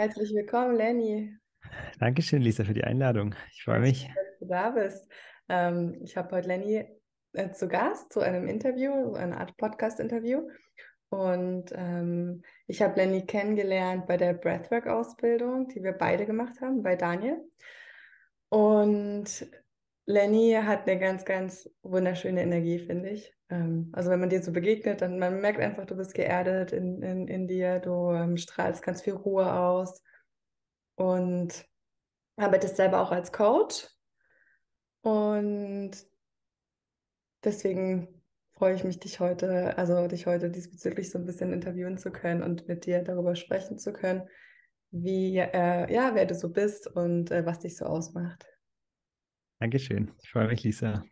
Herzlich willkommen, Lenny. Dankeschön, Lisa, für die Einladung. Ich freue mich. Dass du da bist. Ähm, ich habe heute Lenny äh, zu Gast zu einem Interview, eine Art Podcast-Interview. Und ähm, ich habe Lenny kennengelernt bei der Breathwork-Ausbildung, die wir beide gemacht haben, bei Daniel. Und Lenny hat eine ganz, ganz wunderschöne Energie, finde ich. Ähm, also wenn man dir so begegnet, dann man merkt einfach, du bist geerdet in, in, in dir, du ähm, strahlst ganz viel Ruhe aus und arbeitest selber auch als Coach. Und deswegen freue ich mich, dich heute, also dich heute diesbezüglich so ein bisschen interviewen zu können und mit dir darüber sprechen zu können, wie, äh, ja, wer du so bist und äh, was dich so ausmacht. Dankeschön. Ich freue mich, Lisa.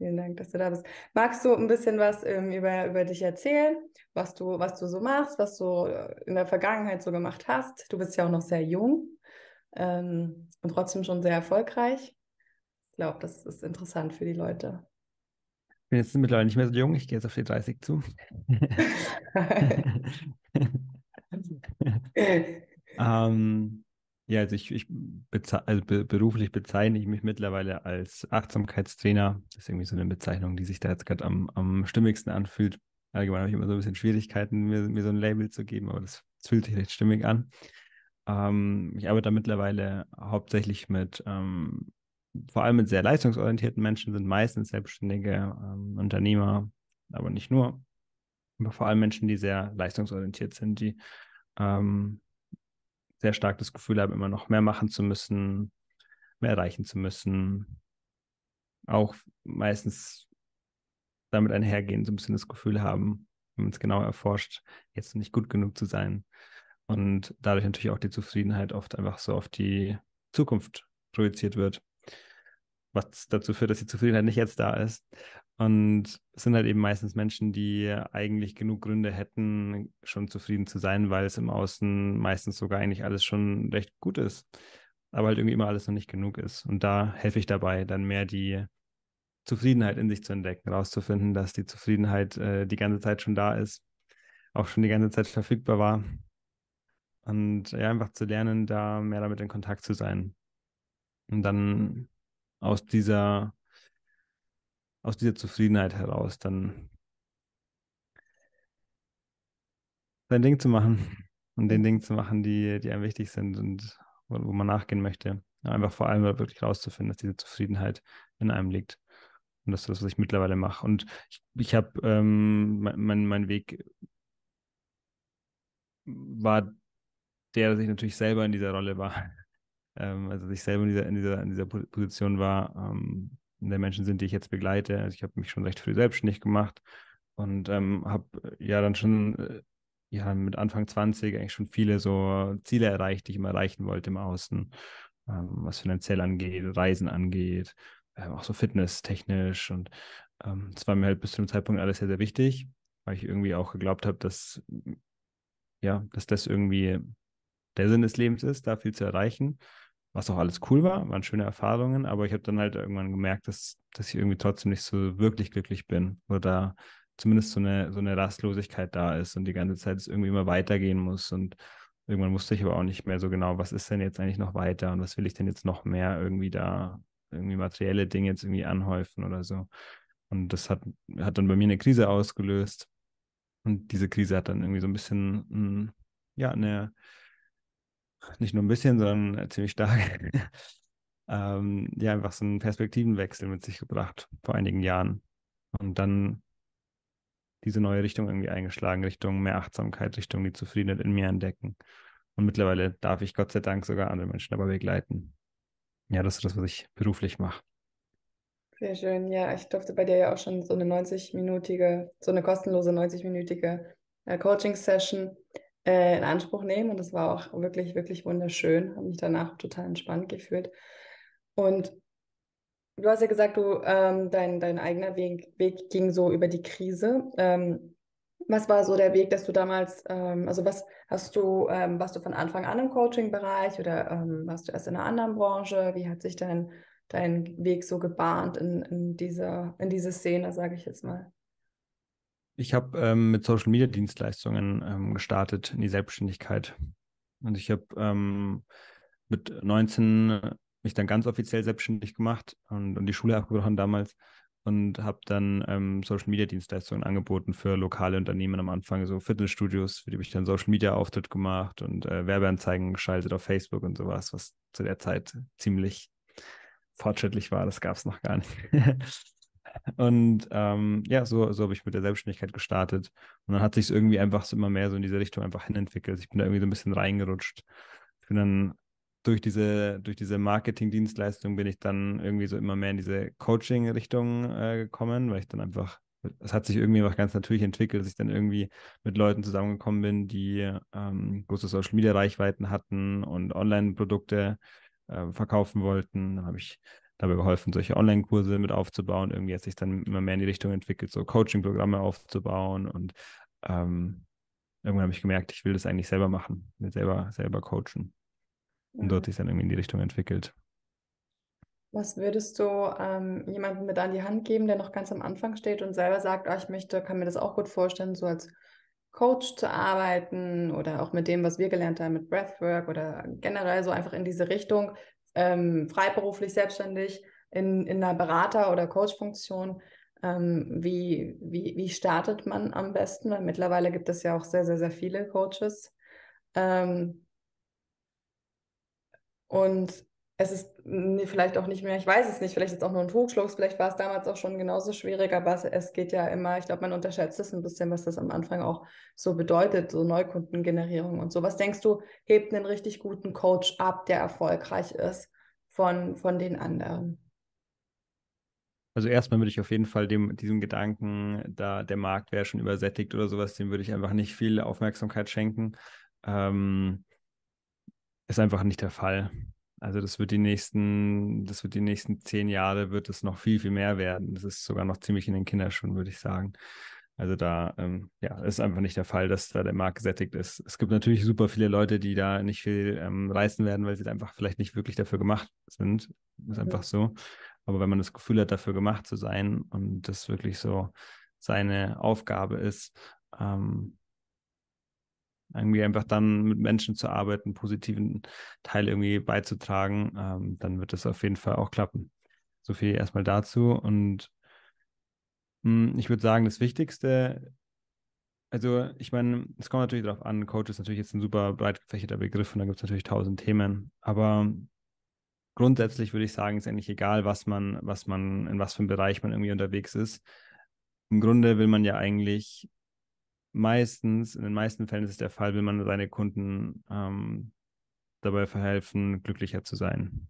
Vielen Dank, dass du da bist. Magst du ein bisschen was ähm, über, über dich erzählen, was du, was du so machst, was du äh, in der Vergangenheit so gemacht hast? Du bist ja auch noch sehr jung ähm, und trotzdem schon sehr erfolgreich. Ich glaube, das ist interessant für die Leute. Ich bin jetzt mittlerweile nicht mehr so jung, ich gehe jetzt auf die 30 zu. ähm, ja, also ich, ich beze also be beruflich bezeichne ich mich mittlerweile als Achtsamkeitstrainer. Das ist irgendwie so eine Bezeichnung, die sich da jetzt gerade am, am stimmigsten anfühlt. Allgemein habe ich immer so ein bisschen Schwierigkeiten, mir, mir so ein Label zu geben, aber das, fühlt sich recht stimmig an. Ähm, ich arbeite da mittlerweile hauptsächlich mit, ähm, vor allem mit sehr leistungsorientierten Menschen, sind meistens selbstständige ähm, Unternehmer, aber nicht nur. Aber vor allem Menschen, die sehr leistungsorientiert sind, die ähm, sehr stark das Gefühl habe, immer noch mehr machen zu müssen, mehr erreichen zu müssen. Auch meistens damit einhergehen, so ein bisschen das Gefühl haben, wenn man es genau erforscht, jetzt nicht gut genug zu sein. Und dadurch natürlich auch die Zufriedenheit oft einfach so auf die Zukunft projiziert wird. Was dazu führt, dass die Zufriedenheit nicht jetzt da ist. Und es sind halt eben meistens Menschen, die eigentlich genug Gründe hätten, schon zufrieden zu sein, weil es im Außen meistens sogar eigentlich alles schon recht gut ist. Aber halt irgendwie immer alles noch nicht genug ist. Und da helfe ich dabei, dann mehr die Zufriedenheit in sich zu entdecken, herauszufinden, dass die Zufriedenheit äh, die ganze Zeit schon da ist, auch schon die ganze Zeit verfügbar war. Und ja, einfach zu lernen, da mehr damit in Kontakt zu sein. Und dann aus dieser aus dieser Zufriedenheit heraus dann sein Ding zu machen und den Dingen zu machen, die, die einem wichtig sind und wo, wo man nachgehen möchte. Einfach vor allem wirklich rauszufinden, dass diese Zufriedenheit in einem liegt. Und das ist das, was ich mittlerweile mache. Und ich, ich habe ähm, mein, mein Weg war der, dass ich natürlich selber in dieser Rolle war. Ähm, also ich selber in dieser, in dieser, in dieser Position war, ähm, der Menschen sind, die ich jetzt begleite. Also ich habe mich schon recht früh selbstständig gemacht und ähm, habe äh, ja dann schon äh, ja mit Anfang 20 eigentlich schon viele so Ziele erreicht, die ich immer erreichen wollte im Außen, ähm, was finanziell angeht, Reisen angeht, äh, auch so fitnesstechnisch und ähm, das war mir halt bis zu dem Zeitpunkt alles sehr, sehr wichtig, weil ich irgendwie auch geglaubt habe, dass ja, dass das irgendwie der Sinn des Lebens ist, da viel zu erreichen was auch alles cool war, waren schöne Erfahrungen, aber ich habe dann halt irgendwann gemerkt, dass, dass ich irgendwie trotzdem nicht so wirklich glücklich bin oder zumindest so eine, so eine Rastlosigkeit da ist und die ganze Zeit es irgendwie immer weitergehen muss und irgendwann wusste ich aber auch nicht mehr so genau, was ist denn jetzt eigentlich noch weiter und was will ich denn jetzt noch mehr irgendwie da, irgendwie materielle Dinge jetzt irgendwie anhäufen oder so. Und das hat, hat dann bei mir eine Krise ausgelöst und diese Krise hat dann irgendwie so ein bisschen, hm, ja, eine nicht nur ein bisschen, sondern ziemlich stark, ähm, ja, einfach so einen Perspektivenwechsel mit sich gebracht vor einigen Jahren. Und dann diese neue Richtung irgendwie eingeschlagen, Richtung mehr Achtsamkeit, Richtung die Zufriedenheit in mir entdecken. Und mittlerweile darf ich Gott sei Dank sogar andere Menschen dabei begleiten. Ja, das ist das, was ich beruflich mache. Sehr schön. Ja, ich durfte bei dir ja auch schon so eine 90-minütige, so eine kostenlose 90-minütige äh, Coaching-Session äh, in Anspruch nehmen. Und das war auch wirklich, wirklich wunderschön. Habe mich danach total entspannt gefühlt. Und du hast ja gesagt, du, ähm, dein, dein eigener Weg, Weg ging so über die Krise. Ähm, was war so der Weg, dass du damals, ähm, also was hast du, ähm, warst du von Anfang an im Coaching-Bereich oder ähm, warst du erst in einer anderen Branche? Wie hat sich dein, dein Weg so gebahnt in, in, dieser, in diese Szene, sage ich jetzt mal? Ich habe ähm, mit Social Media Dienstleistungen ähm, gestartet in die Selbstständigkeit. Und ich habe ähm, mit 19 mich dann ganz offiziell selbstständig gemacht und, und die Schule abgebrochen damals und habe dann ähm, Social Media Dienstleistungen angeboten für lokale Unternehmen am Anfang, so Fitnessstudios, für die habe ich dann Social Media Auftritt gemacht und äh, Werbeanzeigen geschaltet auf Facebook und sowas, was zu der Zeit ziemlich fortschrittlich war. Das gab es noch gar nicht. und ähm, ja, so, so habe ich mit der Selbstständigkeit gestartet. Und dann hat sich es irgendwie einfach so immer mehr so in diese Richtung einfach hinentwickelt. Ich bin da irgendwie so ein bisschen reingerutscht. Ich bin dann durch diese, durch diese Marketing-Dienstleistung bin ich dann irgendwie so immer mehr in diese Coaching-Richtung äh, gekommen, weil ich dann einfach, es hat sich irgendwie einfach ganz natürlich entwickelt, dass ich dann irgendwie mit Leuten zusammengekommen bin, die ähm, große Social-Media-Reichweiten hatten und Online-Produkte äh, verkaufen wollten. Dann habe ich dabei geholfen, solche Online-Kurse mit aufzubauen. Irgendwie hat sich dann immer mehr in die Richtung entwickelt, so Coaching-Programme aufzubauen und ähm, irgendwann habe ich gemerkt, ich will das eigentlich selber machen, will selber, selber coachen. Und dort sich dann irgendwie in die Richtung entwickelt. Was würdest du ähm, jemandem mit an die Hand geben, der noch ganz am Anfang steht und selber sagt, oh, ich möchte, kann mir das auch gut vorstellen, so als Coach zu arbeiten oder auch mit dem, was wir gelernt haben, mit Breathwork oder generell so einfach in diese Richtung, ähm, freiberuflich, selbstständig, in, in einer Berater- oder Coach-Funktion. Ähm, wie, wie, wie startet man am besten? Weil mittlerweile gibt es ja auch sehr, sehr, sehr viele Coaches. Ähm, und es ist vielleicht auch nicht mehr, ich weiß es nicht, vielleicht ist es auch nur ein Trugschluss, vielleicht war es damals auch schon genauso schwierig, aber es, es geht ja immer, ich glaube, man unterschätzt es ein bisschen, was das am Anfang auch so bedeutet, so Neukundengenerierung und so. Was denkst du, hebt einen richtig guten Coach ab, der erfolgreich ist von, von den anderen? Also erstmal würde ich auf jeden Fall dem, diesem Gedanken, da der Markt wäre schon übersättigt oder sowas, dem würde ich einfach nicht viel Aufmerksamkeit schenken. Ähm, ist einfach nicht der Fall. Also das wird die nächsten, das wird die nächsten zehn Jahre wird es noch viel, viel mehr werden. Das ist sogar noch ziemlich in den Kinderschuhen, würde ich sagen. Also da, ähm, ja, ist einfach nicht der Fall, dass da der Markt gesättigt ist. Es gibt natürlich super viele Leute, die da nicht viel ähm, reißen werden, weil sie einfach vielleicht nicht wirklich dafür gemacht sind. Ist mhm. einfach so. Aber wenn man das Gefühl hat, dafür gemacht zu sein und das wirklich so seine Aufgabe ist, ähm, irgendwie einfach dann mit Menschen zu arbeiten, positiven Teil irgendwie beizutragen, ähm, dann wird das auf jeden Fall auch klappen. So viel erstmal dazu. Und mh, hm, ich würde sagen, das Wichtigste, also ich meine, es kommt natürlich darauf an, Coach ist natürlich jetzt ein super breit gefächerter Begriff und da gibt es natürlich tausend Themen, aber grundsätzlich würde ich sagen, ist eigentlich egal, was man, was man, in was für einem Bereich man irgendwie unterwegs ist. Im Grunde will man ja eigentlich meistens, in den meisten Fällen ist es der Fall, will man seine Kunden ähm, dabei verhelfen, glücklicher zu sein.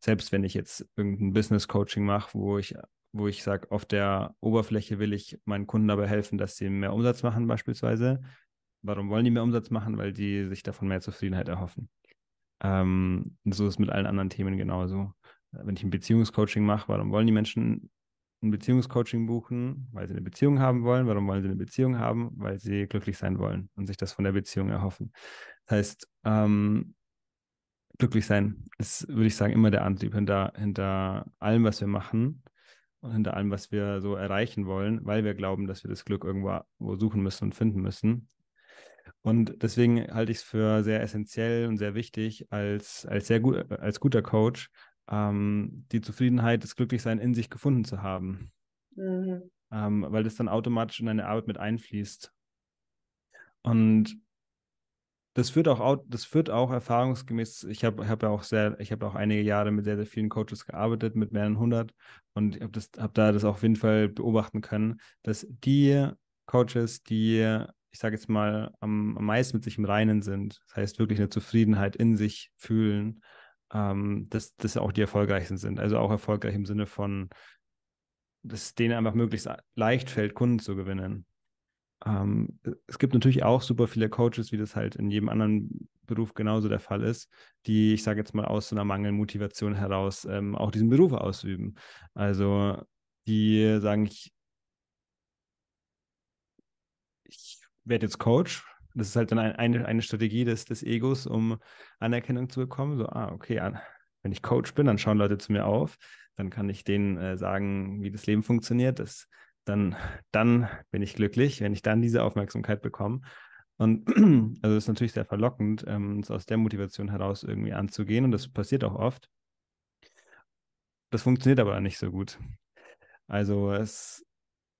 Selbst wenn ich jetzt irgendein Business Coaching mache, wo ich, wo ich sage, auf der Oberfläche will ich meinen Kunden dabei helfen, dass sie mehr Umsatz machen, beispielsweise. Warum wollen die mehr Umsatz machen? Weil die sich davon mehr Zufriedenheit erhoffen. Ähm, so ist es mit allen anderen Themen genauso. Wenn ich ein Beziehungscoaching mache, warum wollen die Menschen ein Beziehungscoaching buchen, weil sie eine Beziehung haben wollen. Warum wollen sie eine Beziehung haben? Weil sie glücklich sein wollen und sich das von der Beziehung erhoffen. Das heißt, ähm, glücklich sein ist, würde ich sagen, immer der Antrieb hinter, hinter allem, was wir machen und hinter allem, was wir so erreichen wollen, weil wir glauben, dass wir das Glück irgendwo suchen müssen und finden müssen. Und deswegen halte ich es für sehr essentiell und sehr wichtig, als, als sehr gut, als guter Coach ähm, die Zufriedenheit, das Glücklichsein in sich gefunden zu haben. Mhm. Ähm, weil das dann automatisch in deine Arbeit mit einfließt. Und das führt auch, das führt auch erfahrungsgemäß, ich habe hab ja auch sehr, ich habe auch einige Jahre mit sehr, sehr vielen Coaches gearbeitet, mit mehreren hundert und ich habe hab da das auf jeden Fall beobachten können, dass die Coaches, die, ich sage jetzt mal, am, am meisten mit sich im Reinen sind, das heißt wirklich eine Zufriedenheit in sich fühlen, ähm, dass das auch die erfolgreichsten sind. Also auch erfolgreich im Sinne von, dass es denen einfach möglichst leicht fällt, Kunden zu gewinnen. Ähm, es gibt natürlich auch super viele Coaches, wie das halt in jedem anderen Beruf genauso der Fall ist, die, ich sage jetzt mal, aus so einer Mangelmotivation heraus ähm, auch diesen Beruf ausüben. Also die sagen, ich, ich werde jetzt Coach, das ist halt dann eine, eine Strategie des, des Egos, um Anerkennung zu bekommen. So, ah, okay, wenn ich Coach bin, dann schauen Leute zu mir auf. Dann kann ich denen äh, sagen, wie das Leben funktioniert. Das, dann, dann bin ich glücklich, wenn ich dann diese Aufmerksamkeit bekomme. Und also es ist natürlich sehr verlockend, ähm, aus der Motivation heraus irgendwie anzugehen. Und das passiert auch oft. Das funktioniert aber nicht so gut. Also es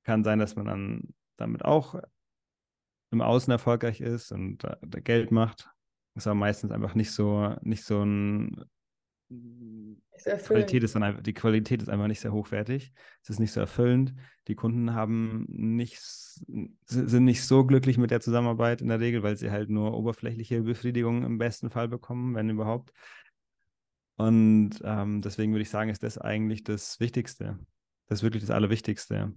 kann sein, dass man dann damit auch im Außen erfolgreich ist und äh, Geld macht. Ist aber meistens einfach nicht so, nicht so ein Qualität ist dann einfach, die Qualität ist einfach nicht sehr hochwertig. Es ist nicht so erfüllend. Die Kunden haben nicht, sind nicht so glücklich mit der Zusammenarbeit in der Regel, weil sie halt nur oberflächliche Befriedigung im besten Fall bekommen, wenn überhaupt. Und ähm, deswegen würde ich sagen, ist das eigentlich das Wichtigste. Das ist wirklich das Allerwichtigste.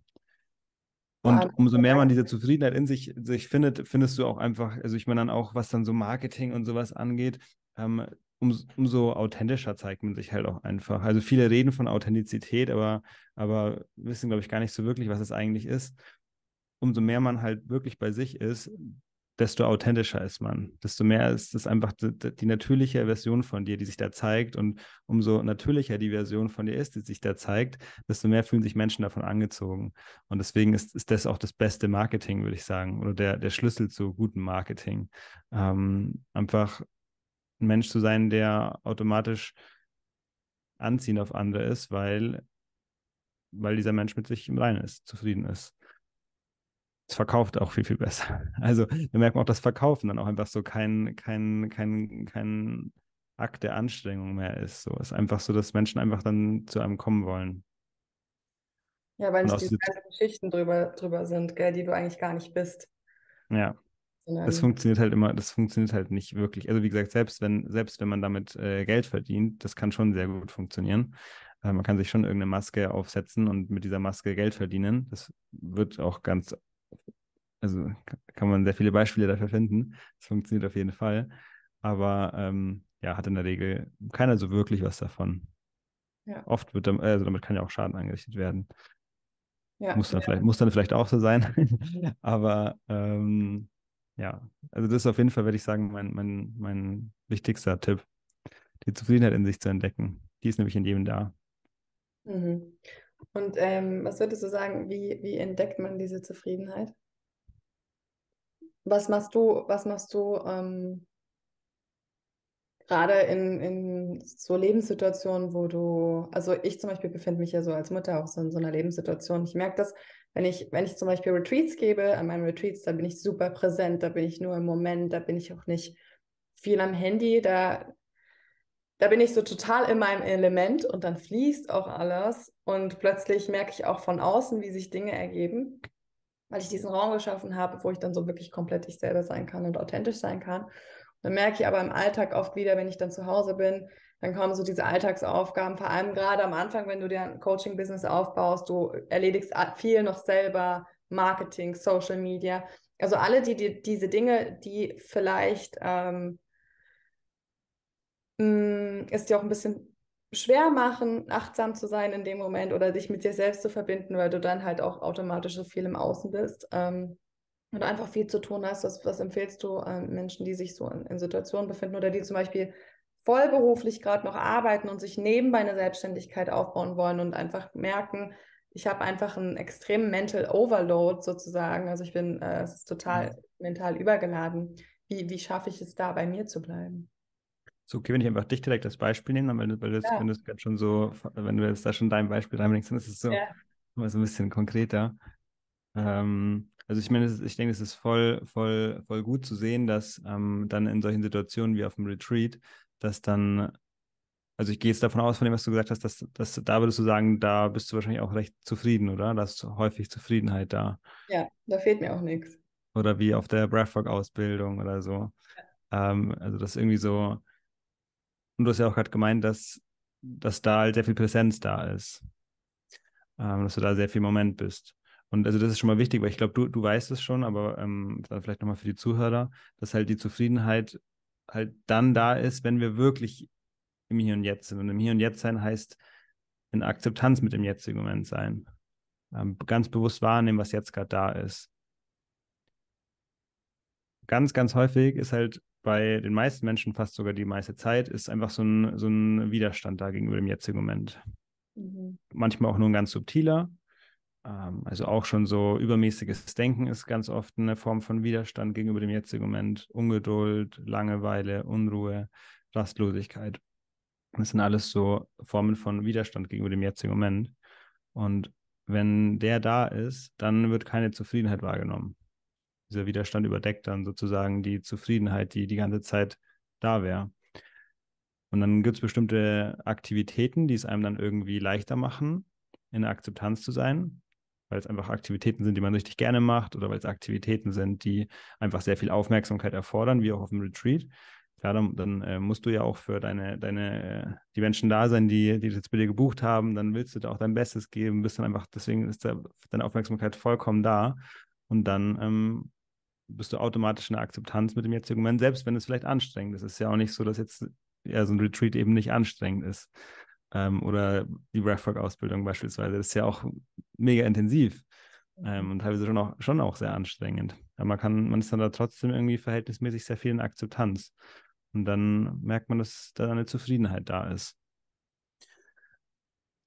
Und umso mehr man diese Zufriedenheit in sich, sich findet, findest du auch einfach, also ich meine dann auch, was dann so Marketing und sowas angeht, ähm, um, umso authentischer zeigt man sich halt auch einfach. Also viele reden von Authentizität, aber, aber wissen, glaube ich, gar nicht so wirklich, was es eigentlich ist. Umso mehr man halt wirklich bei sich ist, desto authentischer ist man. Desto mehr ist es einfach die, die, natürliche Version von dir, die sich da zeigt. Und umso natürlicher die Version von dir ist, die sich da zeigt, desto mehr fühlen sich Menschen davon angezogen. Und deswegen ist, ist das auch das beste Marketing, würde ich sagen, oder der, der Schlüssel zu gutem Marketing. Ähm, einfach ein Mensch zu sein, der automatisch anziehend auf andere ist, weil, weil dieser Mensch mit sich im Reinen ist, zufrieden ist. Es verkauft auch viel, viel besser. Also wir merken auch, dass Verkaufen dann auch einfach so kein, kein, kein, kein Akt der Anstrengung mehr ist. So es ist einfach so, dass Menschen einfach dann zu einem kommen wollen. Ja, weil nicht diese ganzen Geschichten drüber, drüber sind, gell, die du eigentlich gar nicht bist. Ja. Das funktioniert halt immer, das funktioniert halt nicht wirklich. Also wie gesagt, selbst wenn, selbst wenn man damit äh, Geld verdient, das kann schon sehr gut funktionieren. Äh, man kann sich schon irgendeine Maske aufsetzen und mit dieser Maske Geld verdienen. Das wird auch ganz, also kann man sehr viele Beispiele dafür finden. Das funktioniert auf jeden Fall. Aber ähm, ja, hat in der Regel keiner so wirklich was davon. Ja. Oft wird damit, also damit kann ja auch Schaden angerichtet werden. Ja, muss, dann vielleicht, muss dann vielleicht auch so sein. Aber ähm, ja, also das ist auf jeden Fall, würde ich sagen, mein, mein, mein wichtigster Tipp, die Zufriedenheit in sich zu entdecken. Die ist nämlich in jedem da. Mhm. Und ähm, was würdest du sagen, wie, wie entdeckt man diese Zufriedenheit? Was machst du, was machst du ähm, gerade in, in so Lebenssituationen, wo du, also ich zum Beispiel befinde mich ja so als Mutter auch so in so einer Lebenssituation. Ich merke das, wenn ich, wenn ich zum Beispiel Retreats gebe, an meinen Retreats, da bin ich super präsent, da bin ich nur im Moment, da bin ich auch nicht viel am Handy, da, da bin ich so total in meinem Element und dann fließt auch alles und plötzlich merke ich auch von außen, wie sich Dinge ergeben, weil ich diesen Raum geschaffen habe, wo ich dann so wirklich komplett ich selber sein kann und authentisch sein kann. Und dann merke ich aber im Alltag oft wieder, wenn ich dann zu Hause bin, dann kommen so diese Alltagsaufgaben, vor allem gerade am Anfang, wenn du dir ein Coaching-Business aufbaust, du erledigst viel noch selber, Marketing, Social Media. Also alle die, die diese Dinge, die vielleicht ähm, mh, mm, es dir auch ein bisschen schwer machen, achtsam zu sein in dem Moment oder dich mit dir selbst zu verbinden, weil du dann halt auch automatisch so viel im Außen bist. Ähm, und einfach viel zu tun hast. Was, was empfehlst du ähm, Menschen, die sich so in, in Situationen befinden oder die zum Beispiel vollberuflich gerade noch arbeiten und sich nebenbei eine Selbstständigkeit aufbauen wollen und einfach merken, ich habe einfach einen extremen Mental Overload sozusagen. Also ich bin, äh, es ist total mhm. mental übergeladen. Wie, wie schaffe ich es da, bei mir zu bleiben? So, okay, wenn ich einfach dich direkt als Beispiel nehme, weil, weil das, ja. wenn du es schon so, wenn du jetzt da schon dein Beispiel reinbringst, dann ist es so, ja. so ein bisschen konkreter. Ähm, also ich meine, ich denke, es ist voll, voll, voll gut zu sehen, dass ähm, dann in solchen Situationen wie auf dem Retreat dass dann, also ich gehe jetzt davon aus, von dem, was du gesagt hast, dass, dass da würdest du sagen, da bist du wahrscheinlich auch recht zufrieden, oder? Da ist häufig Zufriedenheit da. Ja, da fehlt mir auch nichts. Oder wie auf der Breathwork-Ausbildung oder so. Ja. Ähm, also das ist irgendwie so, und du hast ja auch gerade gemeint, dass, dass da halt sehr viel Präsenz da ist. Ähm, dass du da sehr viel Moment bist. Und also das ist schon mal wichtig, weil ich glaube, du, du weißt es schon, aber ähm, vielleicht nochmal für die Zuhörer, dass halt die Zufriedenheit halt dann da ist, wenn wir wirklich im Hier und Jetzt sind. Und im Hier und Jetzt sein heißt in Akzeptanz mit dem jetzigen Moment sein. Ähm, ganz bewusst wahrnehmen, was jetzt gerade da ist. Ganz, ganz häufig ist halt bei den meisten Menschen, fast sogar die meiste Zeit, ist einfach so ein, so ein Widerstand da gegenüber dem jetzigen Moment. Mhm. Manchmal auch nur ein ganz subtiler. Ähm, also auch schon so übermäßiges Denken ist ganz oft eine Form von Widerstand gegenüber dem jetzigen Moment. Ungeduld, Langeweile, Unruhe, Rastlosigkeit. Das sind alles so Formen von Widerstand gegenüber dem jetzigen Moment. Und wenn der da ist, dann wird keine Zufriedenheit wahrgenommen. Dieser Widerstand überdeckt dann sozusagen die Zufriedenheit, die die ganze Zeit da wäre. Und dann gibt es bestimmte Aktivitäten, die es einem dann irgendwie leichter machen, in der Akzeptanz zu sein, weil es einfach Aktivitäten sind, die man richtig gerne macht oder weil es Aktivitäten sind, die einfach sehr viel Aufmerksamkeit erfordern, wie auch auf dem Retreat. Klar, dann, dann äh, musst du ja auch für deine, deine, äh, die Menschen da sein, die, die jetzt bei dir gebucht haben, dann willst du da auch dein Bestes geben, bist dann einfach, deswegen ist da deine Aufmerksamkeit vollkommen da. Und dann ähm, bist du automatisch in der Akzeptanz mit dem jetzigen Moment, selbst wenn es vielleicht anstrengend ist. Es ist ja auch nicht so, dass jetzt ja, so ein Retreat eben nicht anstrengend ist. Ähm, oder die Breathwork-Ausbildung beispielsweise. Das ist ja auch mega intensiv ähm, und teilweise schon auch, schon auch sehr anstrengend. Aber man kann, man ist dann da trotzdem irgendwie verhältnismäßig sehr viel in Akzeptanz. Und dann merkt man, dass da eine Zufriedenheit da ist.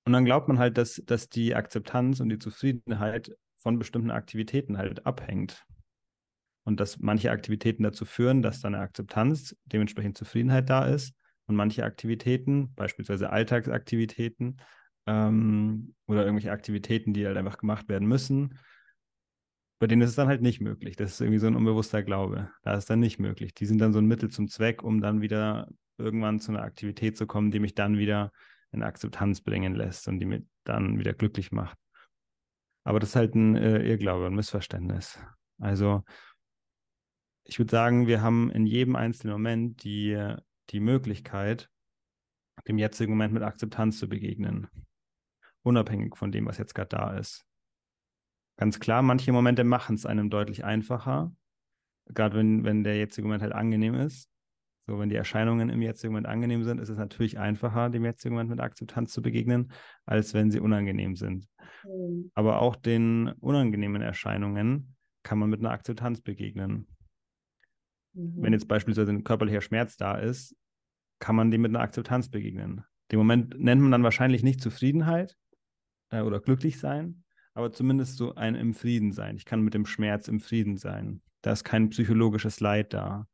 Und dann glaubt man halt, dass, dass die Akzeptanz und die Zufriedenheit von bestimmten Aktivitäten halt abhängt. Und dass manche Aktivitäten dazu führen, dass dann eine Akzeptanz, dementsprechend Zufriedenheit da ist. Und manche Aktivitäten, beispielsweise Alltagsaktivitäten ähm, oder irgendwelche Aktivitäten, die halt einfach gemacht werden müssen, bei denen ist es dann halt nicht möglich. Das ist irgendwie so ein unbewusster Glaube. Da ist dann nicht möglich. Die sind dann so ein Mittel zum Zweck, um dann wieder irgendwann zu einer Aktivität zu kommen, die mich dann wieder in Akzeptanz bringen lässt und die mich dann wieder glücklich macht. Aber das ist halt ein äh, Irrglaube, ein Missverständnis. Also ich würde sagen, wir haben in jedem einzelnen Moment die, die Möglichkeit, dem jetzigen Moment mit Akzeptanz zu begegnen. Unabhängig von dem, was jetzt gerade da ist. Ganz klar, manche Momente machen es einem deutlich einfacher, gerade wenn, wenn der jetzige Moment halt angenehm ist. So, wenn die Erscheinungen im jetzigen Moment angenehm sind, ist es natürlich einfacher, dem jetzigen Moment mit Akzeptanz zu begegnen, als wenn sie unangenehm sind. Mhm. Aber auch den unangenehmen Erscheinungen kann man mit einer Akzeptanz begegnen. Mhm. Wenn jetzt beispielsweise ein körperlicher Schmerz da ist, kann man dem mit einer Akzeptanz begegnen. Den Moment nennt man dann wahrscheinlich nicht Zufriedenheit äh, oder glücklich sein, aber zumindest so ein im Frieden sein. Ich kann mit dem Schmerz im Frieden sein. Da ist kein psychologisches Leid da.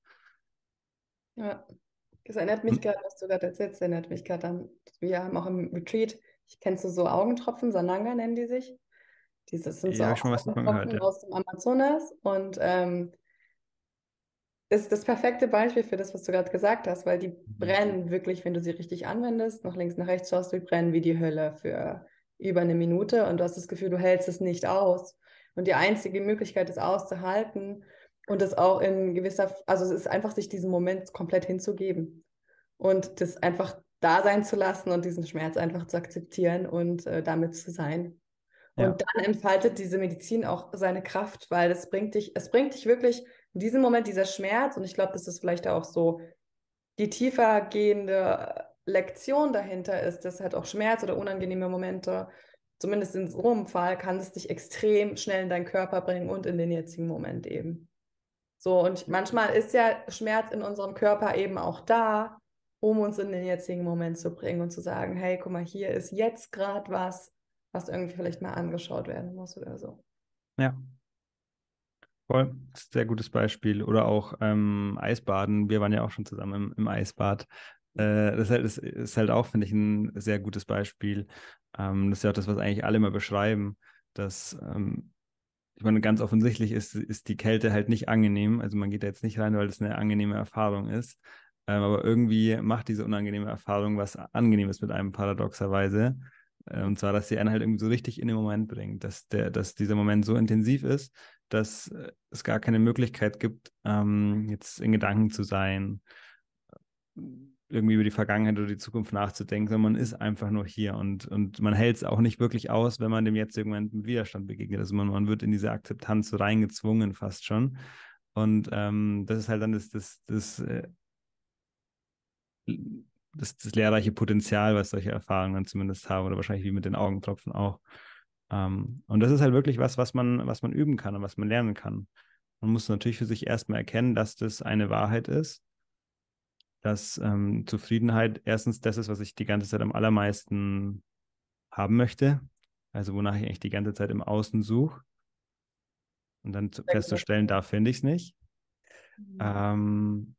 Ja, das erinnert mich hm. gerade, was du gerade erzählst, erinnert mich gerade an, wir haben auch im Retreat, ich kennst du so Augentropfen, Sananga nennen die sich. Dieses sind ja, so schon was davon gehört, ja. aus dem Amazonas und ähm, ist das perfekte Beispiel für das, was du gerade gesagt hast, weil die mhm. brennen wirklich, wenn du sie richtig anwendest, nach links, nach rechts schaust, die brennen wie die Hölle für über eine Minute und du hast das Gefühl, du hältst es nicht aus. Und die einzige Möglichkeit, es auszuhalten und das auch in gewisser, also es ist einfach, sich diesen Moment komplett hinzugeben und das einfach da sein zu lassen und diesen Schmerz einfach zu akzeptieren und äh, damit zu sein. Ja. Und dann entfaltet diese Medizin auch seine Kraft, weil es bringt dich, es bringt dich wirklich in diesem Moment dieser Schmerz, und ich glaube, das ist vielleicht auch so die tiefer gehende Lektion dahinter ist, dass halt auch Schmerz oder unangenehme Momente, zumindest in so einem Fall, kann es dich extrem schnell in deinen Körper bringen und in den jetzigen Moment eben. So, und manchmal ist ja Schmerz in unserem Körper eben auch da, um uns in den jetzigen Moment zu bringen und zu sagen, hey, guck mal, hier ist jetzt gerade was, was irgendwie vielleicht mal angeschaut werden muss oder so. Ja. Voll, sehr gutes Beispiel. Oder auch ähm, Eisbaden. Wir waren ja auch schon zusammen im, im Eisbad. Äh, das, ist halt, das, ist halt, auch, finde ich, ein sehr gutes Beispiel. Ähm, das ist ja auch das, was eigentlich alle mal beschreiben, dass, ähm, ich meine, ganz offensichtlich ist, ist die Kälte halt nicht angenehm. Also man geht da jetzt nicht rein, weil das eine angenehme Erfahrung ist. Ähm, aber irgendwie macht diese unangenehme Erfahrung was Angenehmes mit einem paradoxerweise. Äh, und zwar, dass sie einen halt irgendwie so richtig in den Moment bringt, dass, der, dass dieser Moment so intensiv ist, dass äh, es gar keine Möglichkeit gibt, ähm, jetzt in Gedanken zu sein, irgendwie über die Vergangenheit oder die Zukunft nachzudenken, sondern man ist einfach nur hier und, und man hält es auch nicht wirklich aus, wenn man dem jetzigen Moment mit Widerstand begegnet. Also man, man wird in diese Akzeptanz so reingezwungen fast schon. Und ähm, das ist halt dann das, das, das, äh, das, das lehrreiche Potenzial, was solche Erfahrungen zumindest haben oder wahrscheinlich wie mit den Augentropfen auch. Ähm, und das ist halt wirklich was, was man, was man üben kann und was man lernen kann. Man muss natürlich für sich erstmal erkennen, dass das eine Wahrheit ist dass ähm, Zufriedenheit erstens das ist, was ich die ganze Zeit am allermeisten haben möchte. also wonach ich eigentlich die ganze Zeit im Außen suche. Und dann festzustellen, da finde ich es nicht. Mhm. Ähm,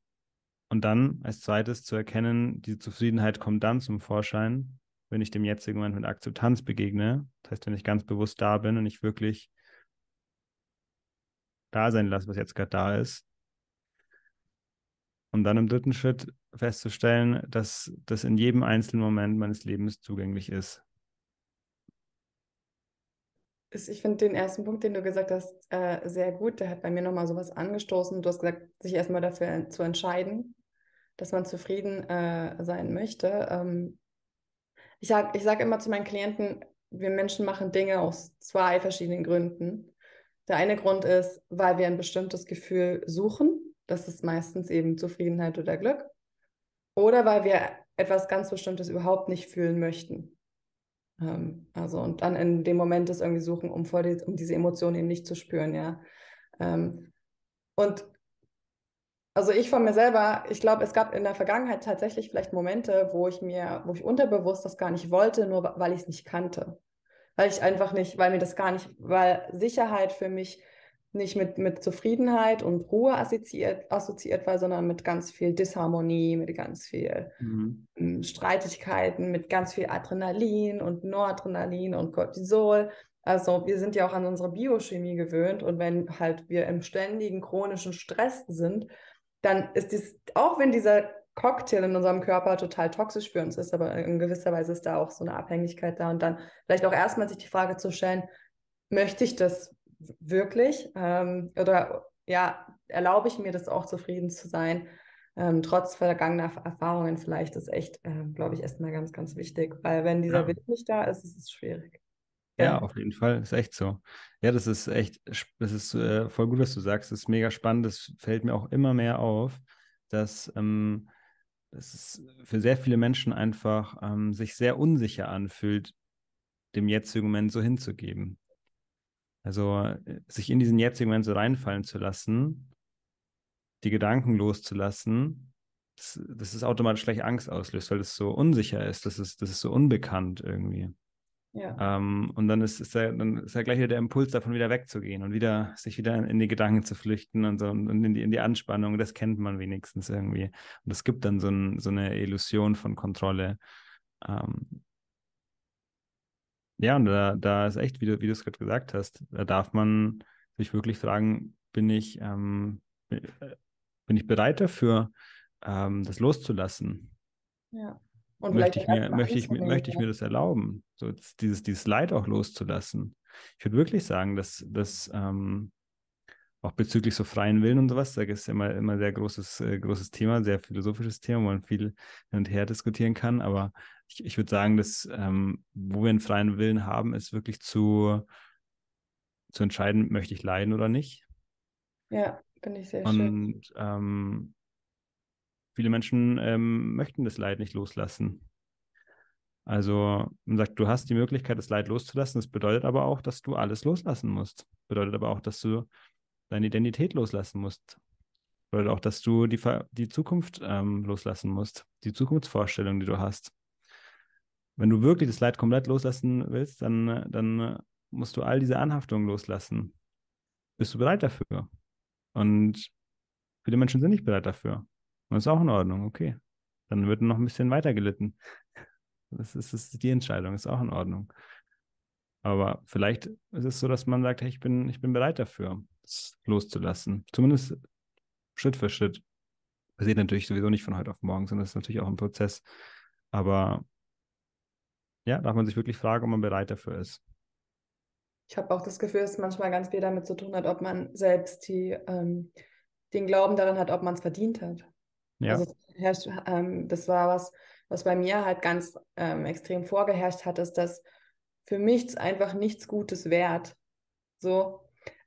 und dann als zweites zu erkennen, diese Zufriedenheit kommt dann zum Vorschein, wenn ich dem jetzigen Moment mit Akzeptanz begegne. Das heißt, wenn ich ganz bewusst da bin und ich wirklich da sein lasse, was jetzt gerade da ist. Und dann im dritten Schritt festzustellen, dass das in jedem einzelnen Moment meines Lebens zugänglich ist. Ich finde den ersten Punkt, den du gesagt hast, äh, sehr gut. Der hat bei mir nochmal sowas angestoßen. Du hast gesagt, sich erstmal dafür zu entscheiden, dass man zufrieden äh, sein möchte. Ähm, ich sage ich sag immer zu meinen Klienten, wir Menschen machen Dinge aus zwei verschiedenen Gründen. Der eine Grund ist, weil wir ein bestimmtes Gefühl suchen. Das ist meistens eben Zufriedenheit oder Glück. Oder weil wir etwas ganz Bestimmtes überhaupt nicht fühlen möchten. Ähm, also und dann in dem Moment das irgendwie suchen, um, die, um diese Emotionen eben nicht zu spüren, ja. Ähm, und also ich von mir selber, ich glaube, es gab in der Vergangenheit tatsächlich vielleicht Momente, wo ich mir, wo ich unterbewusst das gar nicht wollte, nur weil ich es nicht kannte. Weil ich einfach nicht, weil mir das gar nicht, weil Sicherheit für mich nicht mit, mit Zufriedenheit und Ruhe assoziiert, assoziiert war, sondern mit ganz viel Disharmonie, mit ganz viel mhm. Ähm, Streitigkeiten, mit ganz viel Adrenalin und Noradrenalin und Cortisol. Also wir sind ja auch an unsere Biochemie gewöhnt und wenn halt wir im ständigen chronischen Stress sind, dann ist dies, auch wenn dieser Cocktail in unserem Körper total toxisch für uns ist, aber in gewisser Weise ist da auch so eine Abhängigkeit da und dann vielleicht auch erstmal sich die Frage zu stellen, möchte ich das wirklich? Ähm, oder ja, erlaube ich mir das auch zufrieden zu sein? Ähm, trotz vergangener Erfahrungen vielleicht ist echt, äh, glaube ich, erstmal ganz, ganz wichtig, weil wenn dieser ja. Wille nicht da ist, ist es schwierig. Ja, auf jeden Fall, ist echt so. Ja, das ist echt, das ist äh, voll gut, was du sagst. Das ist mega spannend. Das fällt mir auch immer mehr auf, dass, ähm, dass es für sehr viele Menschen einfach ähm, sich sehr unsicher anfühlt, dem jetzigen Moment so hinzugeben. Also äh, sich in diesen jetzigen Moment so reinfallen zu lassen, die Gedanken loszulassen, das, das ist automatisch gleich Angst auslöst, weil es so unsicher ist, das ist, das ist so unbekannt irgendwie. Ja. Ähm, und dann ist, ist, der, dann ist ja gleich wieder der Impuls davon, wieder wegzugehen und wieder sich wieder in, in die Gedanken zu flüchten und so und in die, in die Anspannung. Das kennt man wenigstens irgendwie. Und es gibt dann so, ein, so eine Illusion von Kontrolle. Ähm, ja, und da, da ist echt, wie du, wie du es gerade gesagt hast, da darf man sich wirklich fragen, bin ich, ähm, äh, bin ich bereit dafür, ähm, das loszulassen? Ja. Und möchte ich, mir, möchte, ich, möchte ich mir das erlauben, so dieses, dieses Leid auch loszulassen? Ich würde wirklich sagen, dass, dass ähm, auch bezüglich so freien Willen und sowas, da ist immer, immer sehr großes, äh, großes Thema, sehr philosophisches Thema, wo man viel hin und her diskutieren kann. Aber ich, ich würde sagen, dass ähm, wo wir einen freien Willen haben, ist wirklich zu, zu entscheiden, möchte ich leiden oder nicht. Ja, finde ich sehr und, schön. Und ähm, viele Menschen ähm, möchten das Leid nicht loslassen. Also man sagt, du hast die Möglichkeit, das Leid loszulassen. Das bedeutet aber auch, dass du alles loslassen musst. Bedeutet aber auch, dass du deine Identität loslassen musst. Bedeutet auch, dass du die, die Zukunft ähm, loslassen musst, die Zukunftsvorstellung, die du hast. Wenn du wirklich das Leid komplett loslassen willst, dann, dann musst du all diese Anhaftungen loslassen. Bist du bereit dafür? Und viele Menschen sind nicht bereit dafür. Und das ist auch in Ordnung, okay. Dann wird noch ein bisschen weiter gelitten. Das ist, das ist die Entscheidung, ist auch in Ordnung. Aber vielleicht ist es so, dass man sagt, hey, ich bin, ich bin bereit dafür, es loszulassen. Zumindest Schritt für Schritt. Passiert natürlich sowieso nicht von heute auf morgen, sondern es ist natürlich auch ein Prozess. Aber ja, darf man sich wirklich fragen, ob man bereit dafür ist. Ich habe auch das Gefühl, dass es manchmal ganz viel damit zu tun hat, ob man selbst die, ähm, den Glauben daran hat, ob man es verdient hat. Ja. Also ähm, das war was, was bei mir halt ganz ähm, extrem vorgeherrscht hat, ist, dass für mich einfach nichts Gutes wert. So.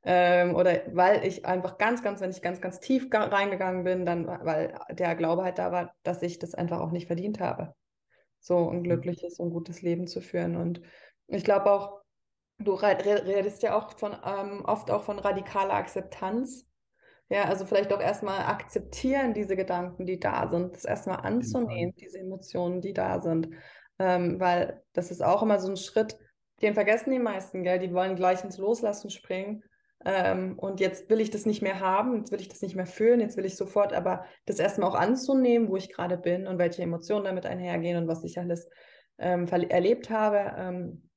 Ähm, oder weil ich einfach ganz, ganz, wenn ich ganz, ganz tief reingegangen bin, dann, weil der Glaube halt da war, dass ich das einfach auch nicht verdient habe. So ein mhm. glückliches und gutes Leben zu führen. Und ich glaube auch, du redest ja auch von ähm, oft auch von radikaler Akzeptanz. Ja, also vielleicht auch erstmal akzeptieren diese Gedanken, die da sind, das erstmal anzunehmen, diese Emotionen, die da sind. Ähm, weil das ist auch immer so ein Schritt, den vergessen die meisten, gell? Die wollen gleich ins Loslassen springen. Ähm, und jetzt will ich das nicht mehr haben, jetzt will ich das nicht mehr fühlen, jetzt will ich sofort aber das erstmal auch anzunehmen, wo ich gerade bin und welche Emotionen damit einhergehen und was ich alles ähm, erlebt habe, ähm,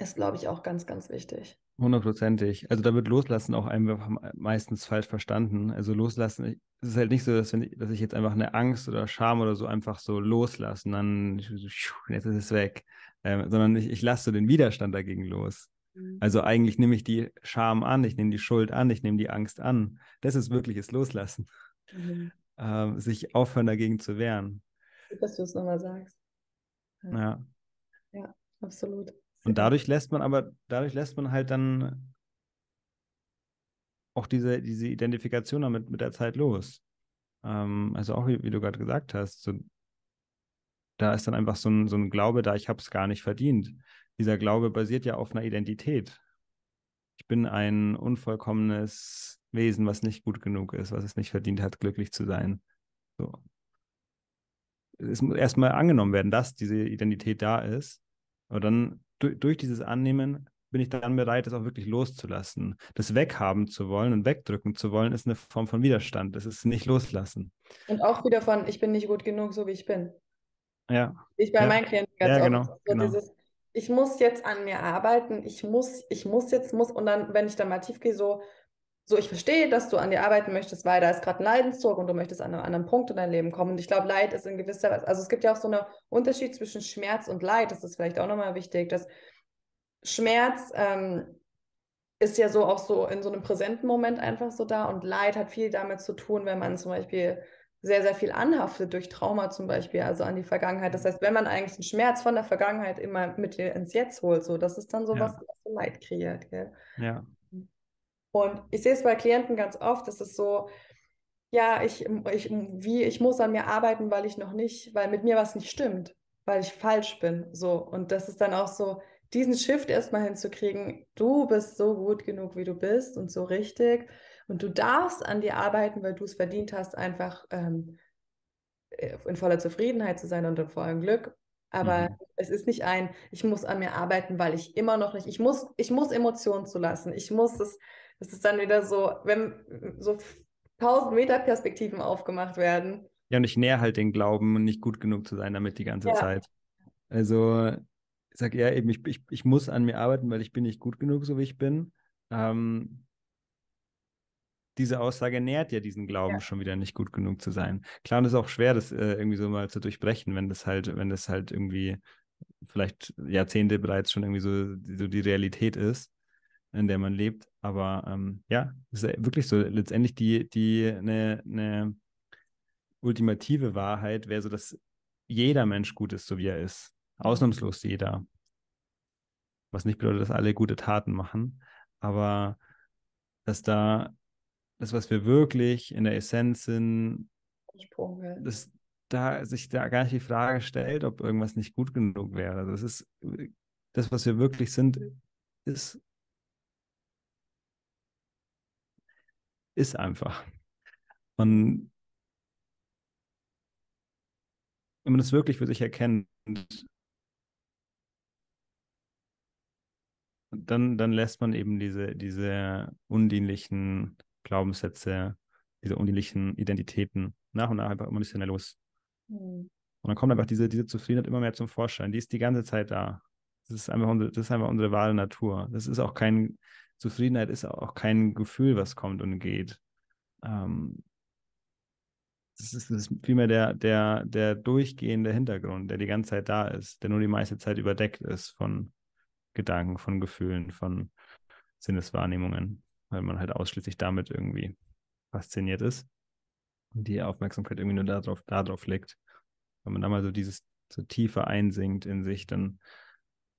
ist, glaube ich, auch ganz, ganz wichtig. Hundertprozentig. Also da wird Loslassen auch einfach meistens falsch verstanden. Also Loslassen, es ist halt nicht so, dass, wenn ich, dass ich jetzt einfach eine Angst oder Scham oder so einfach so loslassen, dann jetzt ist es weg. Ähm, sondern ich, ich lasse so den Widerstand dagegen los. Mhm. Also eigentlich nehme ich die Scham an, ich nehme die Schuld an, ich nehme die Angst an. Das ist wirkliches Loslassen. Mhm. Ähm, sich aufhören dagegen zu wehren. Dass du es nochmal sagst. Ja. ja. Ja, absolut. Und dadurch lässt man aber, dadurch lässt man halt dann auch diese, diese Identifikation damit mit der Zeit los. Ähm, also auch, wie, wie du gerade gesagt hast, so, da ist dann einfach so ein, so ein Glaube da, ich habe es gar nicht verdient. Dieser Glaube basiert ja auf einer Identität. Ich bin ein unvollkommenes Wesen, was nicht gut genug ist, was es nicht verdient hat, glücklich zu sein. So. Es muss erstmal angenommen werden, dass diese Identität da ist. Aber dann durch, durch dieses Annehmen bin ich dann bereit, es auch wirklich loszulassen. Das weghaben zu wollen und wegdrücken zu wollen, ist eine Form von Widerstand. Das ist nicht loslassen. Und auch wieder von, ich bin nicht gut genug, so wie ich bin. Ja. Ich bei ja. meinen Klienten ganz ja, oft. genau, so genau. dieses, ich muss jetzt an mir arbeiten, ich muss, ich muss jetzt, muss, und dann, wenn ich dann mal tief gehe, so, so, ich verstehe, dass du an dir arbeiten möchtest, weil da ist gerade ein Leidensdruck und du möchtest an einem anderen Punkt in dein Leben kommen. Und ich glaube, Leid ist in gewisser Weise, also es gibt ja auch so einen Unterschied zwischen Schmerz und Leid, das ist vielleicht auch nochmal wichtig, dass Schmerz ähm, ist ja so auch so in so einem präsenten Moment einfach so da und Leid hat viel damit zu tun, wenn man zum Beispiel sehr, sehr viel anhaftet durch Trauma zum Beispiel, also an die Vergangenheit. Das heißt, wenn man eigentlich den Schmerz von der Vergangenheit immer mit ins Jetzt holt, so, das ist dann so ja. was, was so Leid kreiert. Gell? Ja. Und ich sehe es bei Klienten ganz oft, das ist so, ja, ich, ich, wie, ich muss an mir arbeiten, weil ich noch nicht, weil mit mir was nicht stimmt, weil ich falsch bin. So. Und das ist dann auch so, diesen Shift erstmal hinzukriegen, du bist so gut genug, wie du bist und so richtig. Und du darfst an dir arbeiten, weil du es verdient hast, einfach ähm, in voller Zufriedenheit zu sein und in vollem Glück. Aber mhm. es ist nicht ein, ich muss an mir arbeiten, weil ich immer noch nicht, ich muss, ich muss Emotionen zulassen. Ich muss es, es ist dann wieder so, wenn so tausend Meter Perspektiven aufgemacht werden. Ja, und ich näher halt den Glauben, nicht gut genug zu sein damit die ganze ja. Zeit. Also ich sage ja eben, ich, ich, ich muss an mir arbeiten, weil ich bin nicht gut genug, so wie ich bin. Ähm, diese Aussage nährt ja diesen Glauben ja. schon wieder nicht gut genug zu sein. Klar, und es ist auch schwer, das äh, irgendwie so mal zu durchbrechen, wenn das halt, wenn das halt irgendwie vielleicht Jahrzehnte bereits schon irgendwie so, so die Realität ist in der man lebt. Aber ähm, ja, es ist wirklich so. Letztendlich die, die eine, eine ultimative Wahrheit wäre so, dass jeder Mensch gut ist, so wie er ist. Ausnahmslos jeder. Was nicht bedeutet, dass alle gute Taten machen, aber dass da das, was wir wirklich in der Essenz sind, dass da sich da gar nicht die Frage stellt, ob irgendwas nicht gut genug wäre. Das ist das, was wir wirklich sind, ist ist einfach. Und wenn man das wirklich für sich erkennt, dann, dann lässt man eben diese, diese undienlichen Glaubenssätze, diese undienlichen Identitäten nach und nach einfach immer ein bisschen mehr los. Mhm. Und dann kommt einfach diese, diese Zufriedenheit immer mehr zum Vorschein. Die ist die ganze Zeit da. Das ist einfach unsere, das ist einfach unsere wahre Natur. Das ist auch kein, Zufriedenheit ist auch kein Gefühl, was kommt und geht. Ähm, das ist, das ist vielmehr der, der, der durchgehende Hintergrund, der die ganze Zeit da ist, der nur die meiste Zeit überdeckt ist von Gedanken, von Gefühlen, von Sinneswahrnehmungen, weil man halt ausschließlich damit irgendwie fasziniert ist und die Aufmerksamkeit irgendwie nur darauf, darauf liegt. Wenn man da mal so dieses so tiefer einsinkt in sich, dann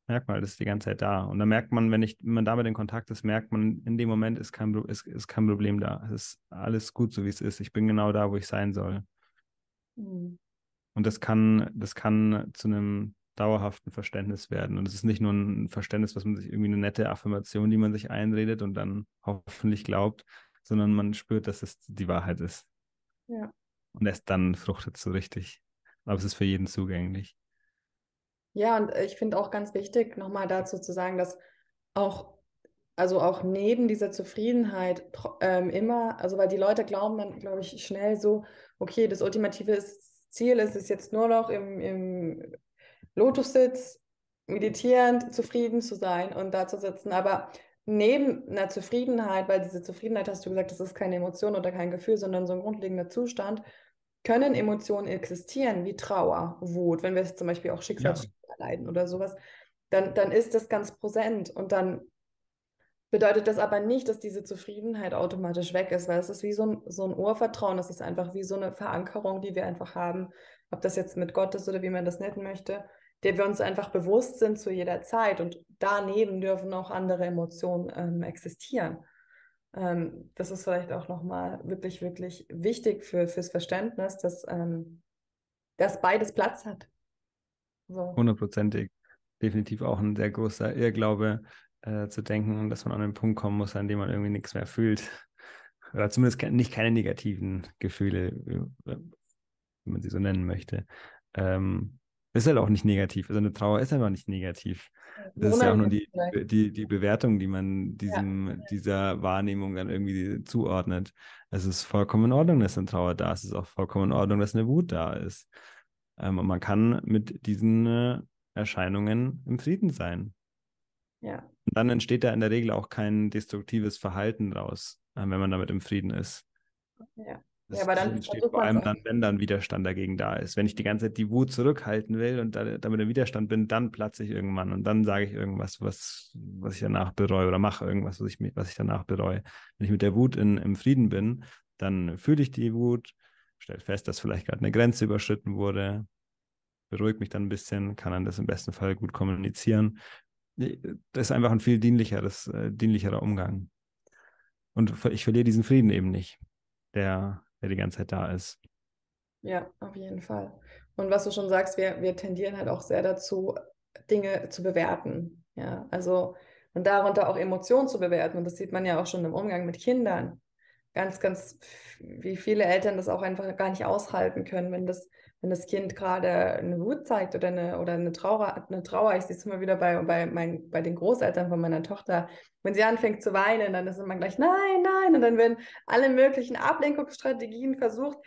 merkt man, das ist die ganze Zeit da. Und dann merkt man, wenn, ich, wenn man damit in Kontakt ist, merkt man, in dem Moment ist kein, ist, ist kein Problem da. Es ist alles gut, so wie es ist. Ich bin genau da, wo ich sein soll. Mhm. Und das kann, das kann zu einem dauerhaften Verständnis werden. Und es ist nicht nur ein Verständnis, was man sich irgendwie eine nette Affirmation, die man sich einredet und dann hoffentlich glaubt, sondern man spürt, dass es die Wahrheit ist. Ja. Und erst dann fruchtet es so richtig. Aber es ist für jeden zugänglich. Ja, und ich finde auch ganz wichtig, nochmal dazu zu sagen, dass auch, also auch neben dieser Zufriedenheit ähm, immer, also weil die Leute glauben dann, glaube ich, schnell so, okay, das ultimative Ziel ist es jetzt nur noch im, im Lotussitz meditierend zufrieden zu sein und da zu sitzen. Aber neben einer Zufriedenheit, weil diese Zufriedenheit, hast du gesagt, das ist keine Emotion oder kein Gefühl, sondern so ein grundlegender Zustand, können Emotionen existieren, wie Trauer, Wut, wenn wir zum Beispiel auch Schicksalsschläge ja. erleiden oder sowas, dann, dann ist das ganz präsent und dann bedeutet das aber nicht, dass diese Zufriedenheit automatisch weg ist, weil es ist wie so ein, so ein Urvertrauen, das ist einfach wie so eine Verankerung, die wir einfach haben, ob das jetzt mit Gott ist oder wie man das nennen möchte, der wir uns einfach bewusst sind zu jeder Zeit und daneben dürfen auch andere Emotionen ähm, existieren. Ähm, das ist vielleicht auch nochmal wirklich, wirklich wichtig für, fürs Verständnis, dass, ähm, dass beides Platz hat. Hundertprozentig. Definitiv auch ein sehr großer Irrglaube, äh, zu denken, dass man an einen Punkt kommen muss, an dem man irgendwie nichts mehr fühlt. Oder zumindest nicht keine negativen Gefühle, wenn man sie so nennen möchte. Ähm, ist halt auch nicht negativ. Also eine Trauer ist einfach nicht negativ. Das ist ja auch nur die, die, die Bewertung, die man diesem, ja. dieser Wahrnehmung dann irgendwie zuordnet. Es ist vollkommen in Ordnung, dass eine Trauer da ist. Es ist auch vollkommen in Ordnung, dass eine Wut da ist. Ähm, und man kann mit diesen äh, Erscheinungen im Frieden sein. Ja. Und dann entsteht da in der Regel auch kein destruktives Verhalten draus, äh, wenn man damit im Frieden ist. Ja. Das ja, aber dann entsteht vor allem dann, wenn dann Widerstand dagegen da ist. Wenn ich die ganze Zeit die Wut zurückhalten will und da, damit im Widerstand bin, dann platze ich irgendwann und dann sage ich irgendwas, was, was ich danach bereue oder mache irgendwas, was ich, was ich danach bereue. Wenn ich mit der Wut in, im Frieden bin, dann fühle ich die Wut, stelle fest, dass vielleicht gerade eine Grenze überschritten wurde, beruhigt mich dann ein bisschen, kann dann das im besten Fall gut kommunizieren. Das ist einfach ein viel dienlicheres, äh, dienlicherer Umgang. Und ich verliere diesen Frieden eben nicht, der der die ganze Zeit da ist. Ja, auf jeden Fall. Und was du schon sagst, wir, wir tendieren halt auch sehr dazu, Dinge zu bewerten. Ja, also und darunter auch Emotionen zu bewerten. Und das sieht man ja auch schon im Umgang mit Kindern. Ganz, ganz, wie viele Eltern das auch einfach gar nicht aushalten können, wenn das wenn das Kind gerade eine Wut zeigt oder eine, oder eine Trauer, eine Trauer, ich sehe es immer wieder bei, bei, mein, bei den Großeltern von meiner Tochter, wenn sie anfängt zu weinen, dann ist immer gleich, nein, nein, und dann werden alle möglichen Ablenkungsstrategien versucht,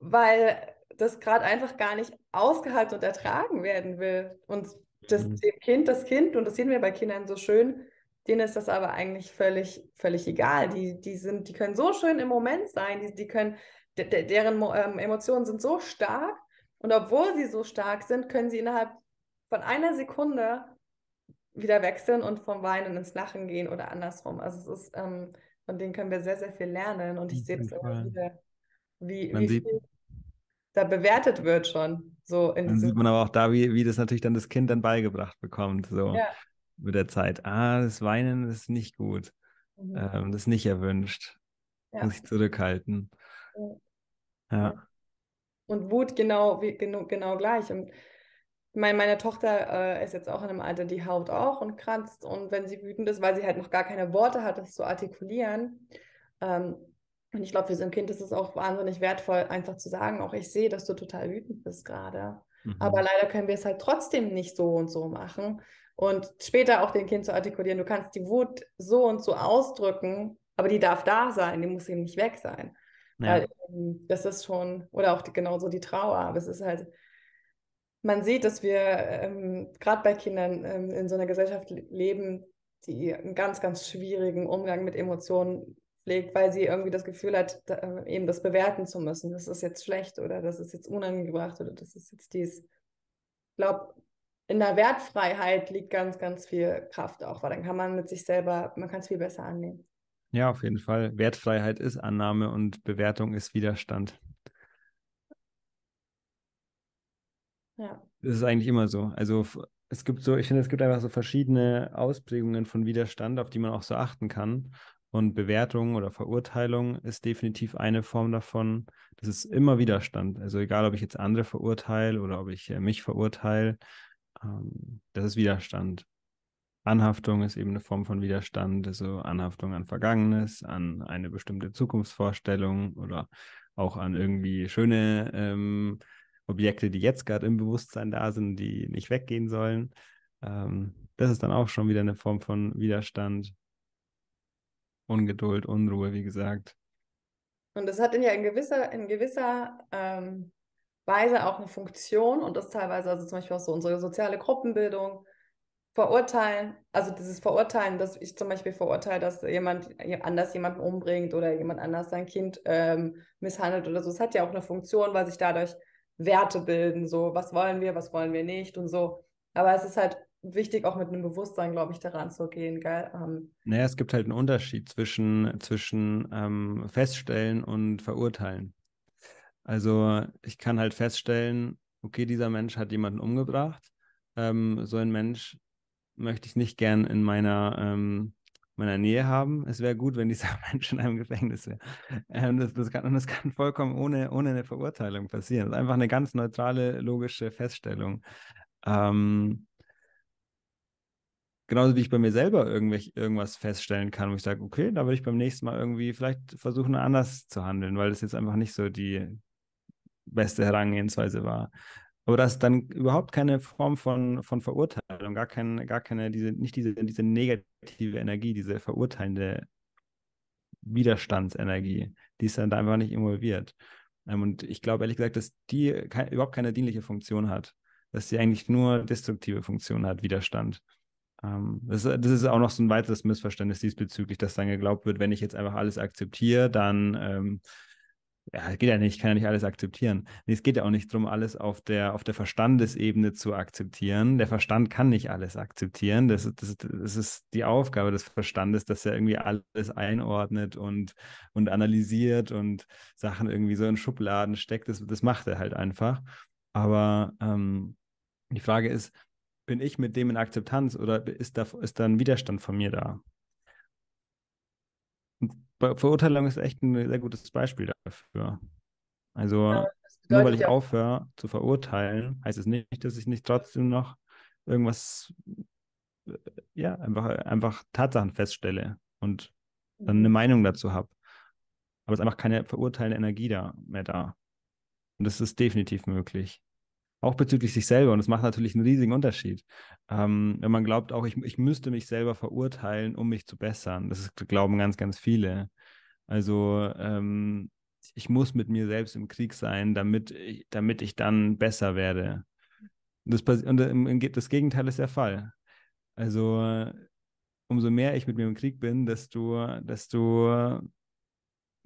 weil das gerade einfach gar nicht ausgehalten und ertragen werden will. Und das, mhm. dem Kind, das Kind, und das sehen wir bei Kindern so schön, denen ist das aber eigentlich völlig, völlig egal. Die, die, sind, die können so schön im Moment sein, die, die können de deren ähm, Emotionen sind so stark und obwohl sie so stark sind, können sie innerhalb von einer Sekunde wieder wechseln und vom Weinen ins Lachen gehen oder andersrum. Also es ist, ähm, von denen können wir sehr, sehr viel lernen und ich sehe das immer wieder, wie, wie viel da bewertet wird schon. So dann sieht man aber auch da, wie, wie das natürlich dann das Kind dann beigebracht bekommt, so ja. mit der Zeit. Ah, das Weinen ist nicht gut. Mhm. Ähm, das ist nicht erwünscht. Ja. Muss ich zurückhalten. Ja. Ja. Und Wut genau, wie, genau, genau gleich. Und meine, meine Tochter äh, ist jetzt auch in einem Alter, die haut auch und kratzt. Und wenn sie wütend ist, weil sie halt noch gar keine Worte hat, das zu artikulieren. Ähm, und ich glaube, für so ein Kind ist es auch wahnsinnig wertvoll, einfach zu sagen, auch ich sehe, dass du total wütend bist gerade. Mhm. Aber leider können wir es halt trotzdem nicht so und so machen. Und später auch dem Kind zu artikulieren, du kannst die Wut so und so ausdrücken, aber die darf da sein, die muss eben nicht weg sein. Ja. Weil ähm, das ist schon, oder auch die, genauso die Trauer, aber es ist halt, man sieht, dass wir ähm, gerade bei Kindern ähm, in so einer Gesellschaft leben, die einen ganz, ganz schwierigen Umgang mit Emotionen pflegt, weil sie irgendwie das Gefühl hat, da, äh, eben das bewerten zu müssen. Das ist jetzt schlecht oder das ist jetzt unangebracht oder das ist jetzt dies. Ich glaube, in der Wertfreiheit liegt ganz, ganz viel Kraft auch, weil dann kann man mit sich selber, man kann es viel besser annehmen. Ja, auf jeden Fall. Wertfreiheit ist Annahme und Bewertung ist Widerstand. Ja. Das ist eigentlich immer so. Also es gibt so, ich finde, es gibt einfach so verschiedene Ausprägungen von Widerstand, auf die man auch so achten kann. Und Bewertung oder Verurteilung ist definitiv eine Form davon. Das ist immer Widerstand. Also egal, ob ich jetzt andere verurteile oder ob ich äh, mich verurteile, ähm, das ist Widerstand. Anhaftung ist eben eine Form von Widerstand, also Anhaftung an Vergangenes, an eine bestimmte Zukunftsvorstellung oder auch an irgendwie schöne ähm, Objekte, die jetzt gerade im Bewusstsein da sind, die nicht weggehen sollen. Ähm, das ist dann auch schon wieder eine Form von Widerstand. Ungeduld, Unruhe, wie gesagt. Und das hat ja in gewisser, in gewisser ähm, Weise auch eine Funktion und das teilweise, also zum Beispiel auch so unsere soziale Gruppenbildung, verurteilen, also dieses Verurteilen, dass ich zum Beispiel verurteile, dass jemand anders jemanden umbringt oder jemand anders sein Kind ähm, misshandelt oder so. Es hat ja auch eine Funktion, weil sich dadurch Werte bilden, so was wollen wir, was wollen wir nicht und so. Aber es ist halt wichtig, auch mit einem Bewusstsein, glaube ich, daran zu gehen, gell? Ähm, naja, es gibt halt einen Unterschied zwischen, zwischen ähm, Feststellen und Verurteilen. Also ich kann halt feststellen, okay, dieser Mensch hat jemanden umgebracht. Ähm, so ein Mensch möchte ich nicht gern in meiner, ähm, meiner Nähe haben. Es wäre gut, wenn dieser Mensch in einem Gefängnis wäre. Ähm, das, das, und das kann vollkommen ohne, ohne eine Verurteilung passieren. Das ist einfach eine ganz neutrale, logische Feststellung. Ähm, genauso wie ich bei mir selber irgendwas feststellen kann, wo ich sage, okay, da würde ich beim nächsten Mal irgendwie vielleicht versuchen, anders zu handeln, weil das jetzt einfach nicht so die beste Herangehensweise war. Aber das ist dann überhaupt keine Form von, von Verurteilung, gar, kein, gar keine, diese, nicht diese, diese negative Energie, diese verurteilende Widerstandsenergie, die ist dann da einfach nicht involviert. Ähm, und ich glaube ehrlich gesagt, dass die kein, überhaupt keine dienliche Funktion hat, dass sie eigentlich nur destruktive Funktion hat, Widerstand. Ähm, das, das, ist auch noch so ein weiteres Missverständnis diesbezüglich, dass dann geglaubt wird, wenn ich jetzt einfach alles akzeptiere, dann ähm, ja, geht ja nicht, ich kann ja nicht alles akzeptieren. Nee, es geht ja auch nicht darum, alles auf der, auf der Verstandesebene zu akzeptieren. Der Verstand kann nicht alles akzeptieren. Das ist, das, das ist die Aufgabe des Verstandes, dass er irgendwie alles einordnet und, und analysiert und Sachen irgendwie so in Schubladen steckt. Das, das macht er halt einfach. Aber ähm, die Frage ist, bin ich mit dem in Akzeptanz oder ist da, ist da ein Widerstand von mir da? Verurteilung ist echt ein sehr gutes Beispiel dafür. Also ja, nur weil ich ja. aufhöre zu verurteilen, heißt es nicht, dass ich nicht trotzdem noch irgendwas, äh, ja, einfach, einfach Tatsachen feststelle und dann eine mhm. Meinung dazu habe. Aber es ist einfach keine verurteilende Energie da mehr da. Und das ist definitiv möglich auch bezüglich sich selber. Und das macht natürlich einen riesigen Unterschied. Ähm, wenn man glaubt, auch ich, ich müsste mich selber verurteilen, um mich zu bessern. Das ist, glauben ganz, ganz viele. Also ähm, ich muss mit mir selbst im Krieg sein, damit ich, damit ich dann besser werde. Das, und das Gegenteil ist der Fall. Also umso mehr ich mit mir im Krieg bin, desto, desto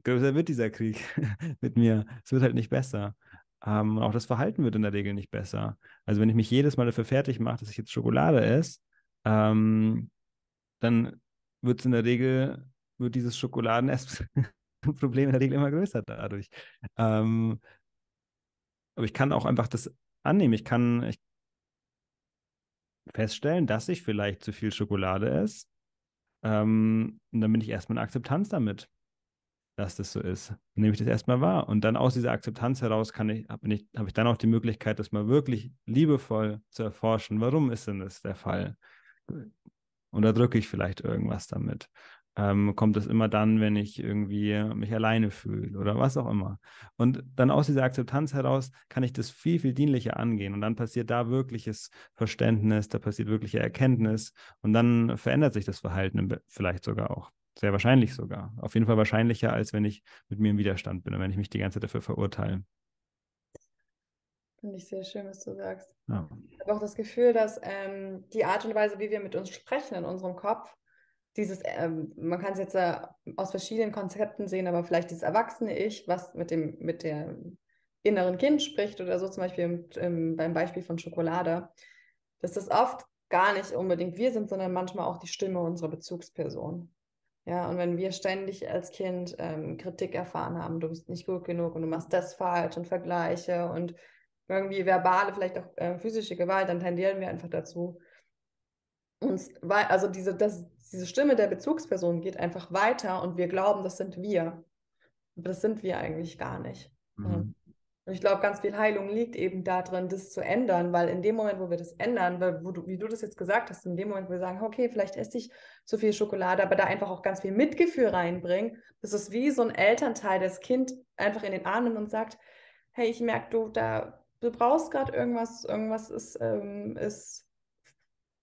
größer wird dieser Krieg mit mir. Es wird halt nicht besser. Ähm, auch das Verhalten wird in der Regel nicht besser. Also wenn ich mich jedes Mal dafür fertig mache, dass ich jetzt Schokolade esse, ähm, dann wird es in der Regel, wird dieses Schokoladenessproblem in der Regel immer größer dadurch. Ähm, aber ich kann auch einfach das annehmen. Ich kann ich feststellen, dass ich vielleicht zu viel Schokolade esse. Ähm, und dann bin ich erstmal in Akzeptanz damit dass das so ist. Nehme ich das erstmal wahr. Und dann aus dieser Akzeptanz heraus kann ich, habe ich, hab ich dann auch die Möglichkeit, das mal wirklich liebevoll zu erforschen. Warum ist denn das der Fall? Unterdrücke ich vielleicht irgendwas damit? Ähm, kommt es immer dann, wenn ich irgendwie mich alleine fühle oder was auch immer. Und dann aus dieser Akzeptanz heraus kann ich das viel, viel dienlicher angehen. Und dann passiert da wirkliches Verständnis, da passiert wirkliche Erkenntnis und dann verändert sich das Verhalten vielleicht sogar auch. Sehr wahrscheinlich sogar. Auf jeden Fall wahrscheinlicher, als wenn ich mit mir im Widerstand bin und wenn ich mich die ganze Zeit dafür verurteile. Finde ich sehr schön, was du sagst. Ja. Ich habe auch das Gefühl, dass ähm, die Art und Weise, wie wir mit uns sprechen in unserem Kopf, dieses, ähm, man kann es jetzt äh, aus verschiedenen Konzepten sehen, aber vielleicht dieses erwachsene Ich, was mit dem, mit dem inneren Kind spricht oder so, zum Beispiel im, im, beim Beispiel von Schokolade, dass das oft gar nicht unbedingt wir sind, sondern manchmal auch die Stimme unserer Bezugsperson. Ja, und wenn wir ständig als Kind ähm, Kritik erfahren haben, du bist nicht gut genug und du machst das falsch und Vergleiche und irgendwie verbale, vielleicht auch äh, physische Gewalt, dann tendieren wir einfach dazu, uns, also diese, das, diese Stimme der Bezugsperson geht einfach weiter und wir glauben, das sind wir. Aber das sind wir eigentlich gar nicht. Mhm. Und ich glaube, ganz viel Heilung liegt eben darin, das zu ändern, weil in dem Moment, wo wir das ändern, weil, du, wie du das jetzt gesagt hast, in dem Moment, wo wir sagen, okay, vielleicht esse ich zu viel Schokolade, aber da einfach auch ganz viel Mitgefühl reinbringen, das ist wie so ein Elternteil, das Kind einfach in den Arm nimmt und sagt, hey, ich merke, du, da, du brauchst gerade irgendwas, irgendwas ist, ähm, ist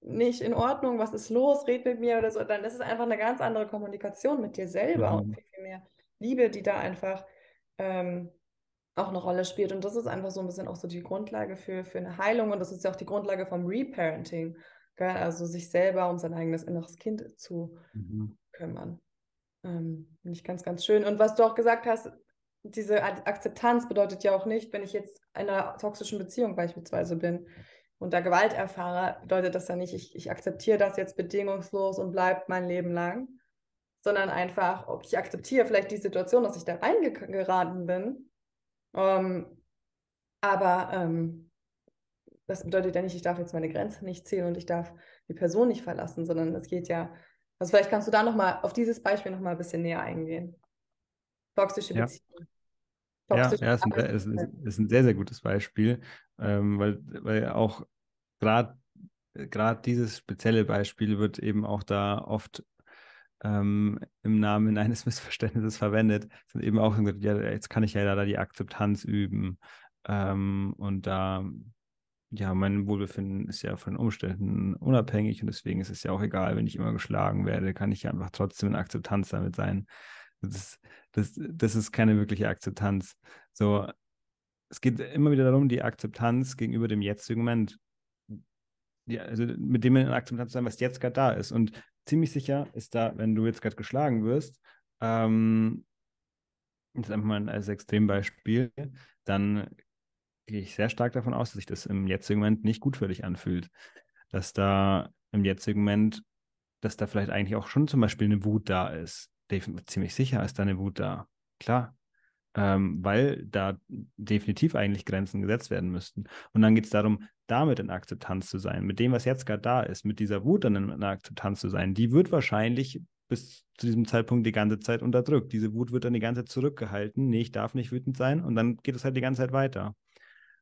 nicht in Ordnung, was ist los, red mit mir oder so, dann ist es einfach eine ganz andere Kommunikation mit dir selber mhm. und viel, viel mehr Liebe, die da einfach ähm, auch eine Rolle spielt. Und das ist einfach so ein bisschen auch so die Grundlage für, für eine Heilung und das ist ja auch die Grundlage vom Reparenting, gell? also sich selber um sein eigenes inneres Kind zu mhm. kümmern. Ähm, Finde ich ganz, ganz schön. Und was du auch gesagt hast, diese Akzeptanz bedeutet ja auch nicht, wenn ich jetzt in einer toxischen Beziehung beispielsweise bin und da Gewalt erfahre, bedeutet das ja nicht, ich, ich akzeptiere das jetzt bedingungslos und bleibe mein Leben lang, sondern einfach, ich akzeptiere vielleicht die Situation, dass ich da reingeraten bin, ähm, aber ähm, das bedeutet ja nicht, ich darf jetzt meine Grenze nicht ziehen und ich darf die Person nicht verlassen, sondern es geht ja, also vielleicht kannst du da nochmal auf dieses Beispiel nochmal ein bisschen näher eingehen. Toxische ja. Beziehungen. Ja, ja ist, ein, ist, ist, ein sehr, sehr gutes Beispiel, ähm, weil, weil auch gerade dieses spezielle Beispiel wird eben auch da oft ähm, im Namen eines Missverständnisses verwendet. Sind eben auch gesagt, ja, jetzt kann ich ja da die Akzeptanz üben ähm, und da ja, mein Wohlbefinden ist ja von den Umständen unabhängig und deswegen ist es ja auch egal, wenn ich immer geschlagen werde, kann ich ja einfach trotzdem in Akzeptanz damit sein. Das, das, das ist keine wirkliche Akzeptanz. So, es geht immer wieder darum, die Akzeptanz gegenüber dem jetzigen Moment. Ja, also mit dem in Akzeptanz zu sein, was jetzt gerade da ist. Und ziemlich sicher ist da, wenn du jetzt gerade geschlagen wirst, ähm, ist einfach mal als Extrembeispiel, dann gehe ich sehr stark davon aus, dass sich das im jetzigen Moment nicht gut für dich anfühlt. Dass da im jetzigen Moment, dass da vielleicht eigentlich auch schon zum Beispiel eine Wut da ist ziemlich sicher ist da eine Wut da. Klar. Ähm, weil da definitiv eigentlich Grenzen gesetzt werden müssten. Und dann geht es darum, damit in Akzeptanz zu sein, mit dem, was jetzt gerade da ist, mit dieser Wut dann in Akzeptanz zu sein. Die wird wahrscheinlich bis zu diesem Zeitpunkt die ganze Zeit unterdrückt. Diese Wut wird dann die ganze Zeit zurückgehalten. Nee, ich darf nicht wütend sein. Und dann geht es halt die ganze Zeit weiter.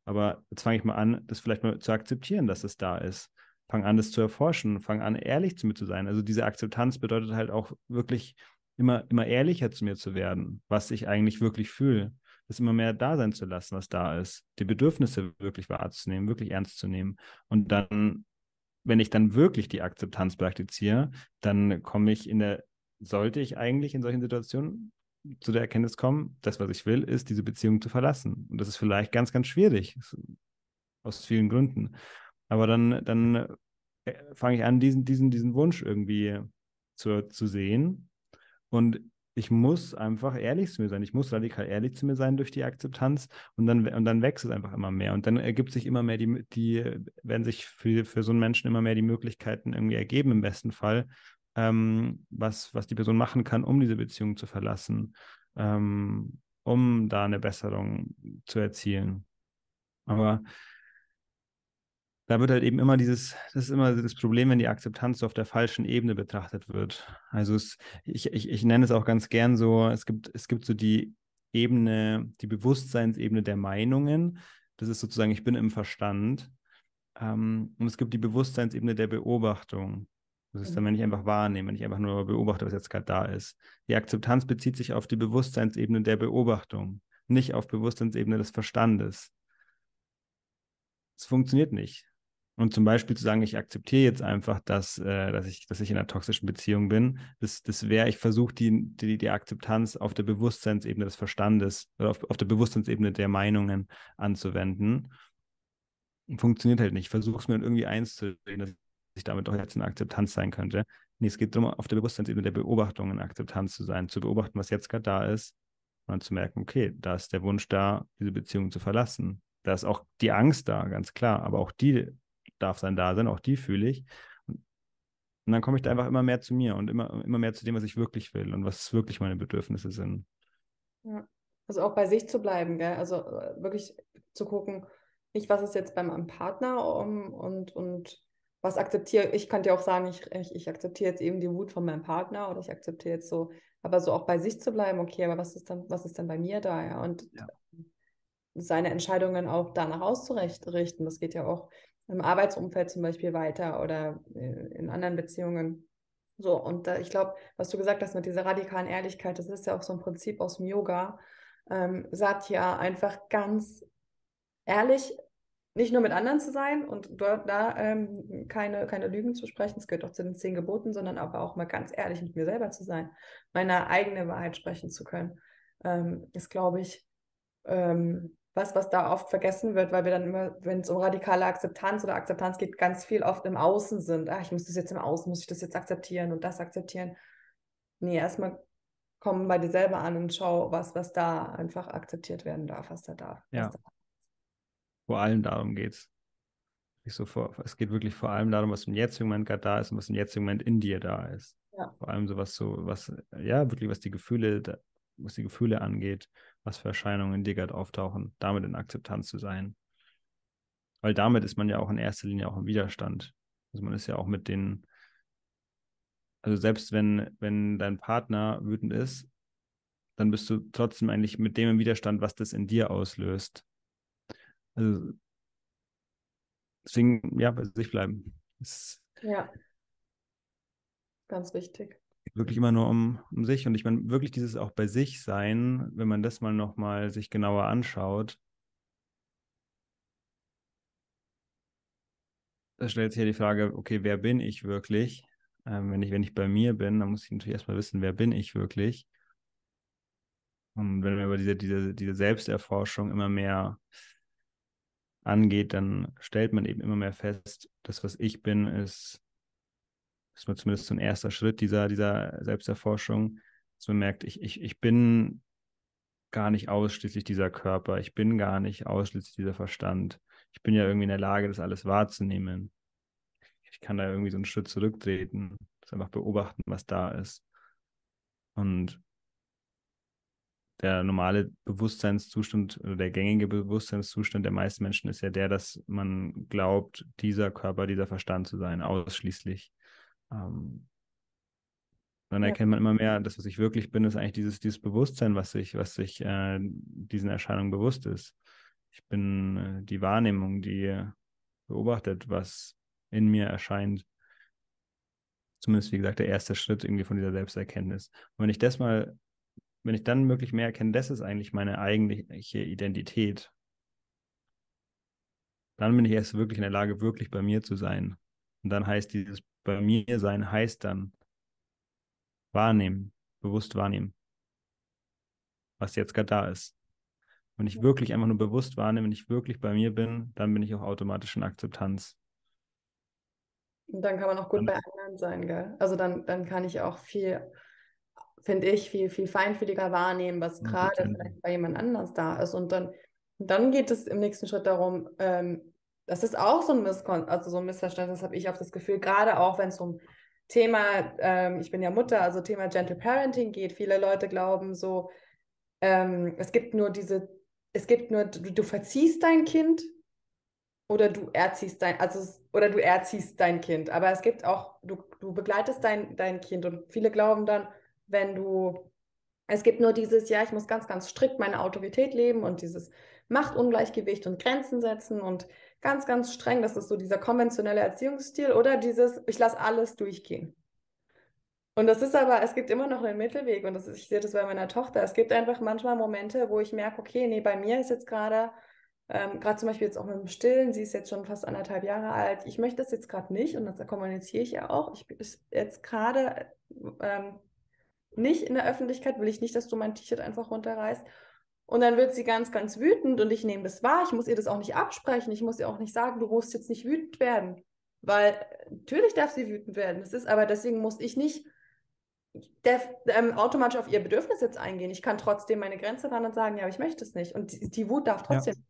Aber jetzt fange ich mal an, das vielleicht mal zu akzeptieren, dass es da ist. Fang an, das zu erforschen. Fang an, ehrlich zu mir zu sein. Also diese Akzeptanz bedeutet halt auch wirklich immer, immer ehrlicher zu mir zu werden, was ich eigentlich wirklich fühle. Das immer mehr da sein zu lassen, was da ist. Die Bedürfnisse wirklich wahrzunehmen, wirklich ernst zu nehmen. Und dann, wenn ich dann wirklich die Akzeptanz praktiziere, dann komme ich in der, sollte ich eigentlich in solchen Situationen zu der Erkenntnis kommen, das, was ich will, ist, diese Beziehung zu verlassen. Und das ist vielleicht ganz, ganz schwierig, aus vielen Gründen. Aber dann, dann äh, fange ich an, diesen, diesen, diesen Wunsch irgendwie zu, zu sehen und ich muss einfach ehrlich zu mir sein. Ich muss radikal ehrlich zu mir sein durch die Akzeptanz und dann, und dann wächst es einfach immer mehr. Und dann ergibt sich immer mehr die, die werden sich für, für so einen Menschen immer mehr die Möglichkeiten irgendwie ergeben, im besten Fall, ähm, was, was die Person machen kann, um diese Beziehung zu verlassen, ähm, um da eine Besserung zu erzielen. Aber da wird halt eben immer dieses, das ist immer das Problem, wenn die Akzeptanz so auf der falschen Ebene betrachtet wird. Also es, ich, ich, ich nenne es auch ganz gern so, es gibt, es gibt so die Ebene, die Bewusstseinsebene der Meinungen. Das ist sozusagen, ich bin im Verstand. Ähm, und es gibt die Bewusstseinsebene der Beobachtung. Das ist dann, wenn ich einfach wahrnehme, wenn ich einfach nur beobachte, was jetzt gerade da ist. Die Akzeptanz bezieht sich auf die Bewusstseinsebene der Beobachtung, nicht auf Bewusstseinsebene des Verstandes. Es funktioniert nicht. Und zum Beispiel zu sagen, ich akzeptiere jetzt einfach, dass, äh, dass, ich, dass ich in einer toxischen Beziehung bin, das, das wäre, ich versuche die, die, die Akzeptanz auf der Bewusstseinsebene des Verstandes oder auf, auf der Bewusstseinsebene der Meinungen anzuwenden. Funktioniert halt nicht. Ich versuche es mir irgendwie einzureden, dass ich damit doch jetzt in Akzeptanz sein könnte. Nee, es geht darum, auf der Bewusstseinsebene der Beobachtung in Akzeptanz zu sein, zu beobachten, was jetzt gerade da ist und dann zu merken, okay, da ist der Wunsch da, diese Beziehung zu verlassen. Da ist auch die Angst da, ganz klar, aber auch die darf sein da sein, auch die fühle ich. Und dann komme ich da einfach immer mehr zu mir und immer, immer mehr zu dem, was ich wirklich will und was wirklich meine Bedürfnisse sind. Ja. Also auch bei sich zu bleiben, gell? Also äh, wirklich zu gucken, nicht was ist jetzt bei meinem Partner um, und, und was akzeptiere ich, kann dir auch sagen, ich, ich, ich akzeptiere jetzt eben die Wut von meinem Partner oder ich akzeptiere jetzt so, aber so auch bei sich zu bleiben, okay, aber was ist dann, was ist denn bei mir da, ja? Und ja. seine Entscheidungen auch danach auszurichten. Das geht ja auch im Arbeitsumfeld zum Beispiel weiter oder äh, in anderen Beziehungen. So, und äh, ich glaube, was du gesagt hast mit dieser radikalen Ehrlichkeit, das ist ja auch so ein Prinzip aus dem Yoga. Ähm, Satya, einfach ganz ehrlich nicht nur mit anderen zu sein und dort da ähm, keine, keine Lügen zu sprechen, es gehört auch zu den zehn Geboten, sondern aber auch mal ganz ehrlich mit mir selber zu sein, meine eigene Wahrheit sprechen zu können, ähm, ist, glaube ich, ähm, was, was da oft vergessen wird, weil wir dann immer, wenn es um radikale Akzeptanz oder Akzeptanz geht, ganz viel oft im Außen sind. Ach, ich muss das jetzt im Außen, muss ich das jetzt akzeptieren und das akzeptieren. Nee, erstmal komm bei dir selber an und schau, was, was da einfach akzeptiert werden darf, was da darf. Ja. Da vor allem darum geht es. So vor, es geht wirklich vor allem darum, was im jetzigen Moment gerade da ist und was im jetzigen Moment in dir da ist. Ja. Vor allem so was so, was, ja, wirklich, was die Gefühle, was die Gefühle angeht, was für Erscheinungen in dir gerade auftauchen, damit in Akzeptanz zu sein. Weil damit ist man ja auch in erster Linie auch im Widerstand. Also man ist ja auch mit den, also selbst wenn, wenn dein Partner wütend ist, dann bist du trotzdem eigentlich mit dem im Widerstand, was das in dir auslöst. Also deswegen, ja, bei sich bleiben. Das ja. Ganz wichtig. Wirklich immer nur um, um sich. Und ich meine, wirklich dieses auch bei sich sein, wenn man das mal nochmal sich genauer anschaut, da stellt sich ja die Frage, okay, wer bin ich wirklich? Ähm, wenn, ich, wenn ich bei mir bin, dann muss ich natürlich erstmal wissen, wer bin ich wirklich? Und wenn wir über diese, diese, diese Selbsterforschung immer mehr angeht, dann stellt man eben immer mehr fest, das, was ich bin, ist, ist mal zumindest so ein erster Schritt dieser, dieser Selbsterforschung, dass man merkt, ich, ich, ich bin gar nicht ausschließlich dieser Körper, ich bin gar nicht ausschließlich dieser Verstand. Ich bin ja irgendwie in der Lage, das alles wahrzunehmen. Ich kann da irgendwie so einen Schritt zurücktreten, das einfach beobachten, was da ist. Und der normale Bewusstseinszustand oder der gängige Bewusstseinszustand der meisten Menschen ist ja der, dass man glaubt, dieser Körper, dieser Verstand zu sein, ausschließlich. Ähm, dann ja. erkennt man immer mehr, das, was ich wirklich bin, ist eigentlich dieses, dieses Bewusstsein, was sich, was sich äh, diesen Erscheinungen bewusst ist. Ich bin äh, die Wahrnehmung, die beobachtet, was in mir erscheint. Zumindest, wie gesagt, der erste Schritt irgendwie von dieser Selbsterkenntnis. Und wenn ich das mal wenn ich dann wirklich mehr erkenne, das ist eigentlich meine eigentliche Identität, dann bin ich erst wirklich in der Lage, wirklich bei mir zu sein. Und dann heißt dieses bei mir sein, heißt dann wahrnehmen, bewusst wahrnehmen, was jetzt gerade da ist. Wenn ich wirklich einfach nur bewusst wahrnehme, wenn ich wirklich bei mir bin, dann bin ich auch automatisch in Akzeptanz. Und dann kann man auch gut dann, bei anderen sein, gell? Also dann, dann kann ich auch viel finde ich, viel, viel feinfühliger wahrnehmen, was gerade vielleicht bei jemand anders da ist. Und dann, dann geht es im nächsten Schritt darum, ähm, das ist auch so ein, Misskon also so ein Missverständnis, habe ich auf das Gefühl, gerade auch wenn es um Thema, ähm, ich bin ja Mutter, also Thema Gentle Parenting geht. Viele Leute glauben so, ähm, es gibt nur diese, es gibt nur, du, du verziehst dein Kind oder du erziehst dein, also oder du erziehst dein Kind. Aber es gibt auch, du, du begleitest dein, dein Kind und viele glauben dann, wenn du, es gibt nur dieses, ja, ich muss ganz, ganz strikt meine Autorität leben und dieses Machtungleichgewicht und Grenzen setzen und ganz, ganz streng, das ist so dieser konventionelle Erziehungsstil oder dieses, ich lasse alles durchgehen. Und das ist aber, es gibt immer noch einen Mittelweg und das ist, ich sehe das bei meiner Tochter. Es gibt einfach manchmal Momente, wo ich merke, okay, nee, bei mir ist jetzt gerade, ähm, gerade zum Beispiel jetzt auch mit dem Stillen, sie ist jetzt schon fast anderthalb Jahre alt, ich möchte das jetzt gerade nicht und das kommuniziere ich ja auch. Ich bin jetzt gerade ähm, nicht in der Öffentlichkeit, will ich nicht, dass du mein T-Shirt einfach runterreißt. Und dann wird sie ganz, ganz wütend und ich nehme das wahr. Ich muss ihr das auch nicht absprechen. Ich muss ihr auch nicht sagen, du musst jetzt nicht wütend werden. Weil natürlich darf sie wütend werden. Das ist aber deswegen muss ich nicht der, ähm, automatisch auf ihr Bedürfnis jetzt eingehen. Ich kann trotzdem meine Grenze fahren und sagen, ja, aber ich möchte es nicht. Und die, die Wut darf trotzdem ja.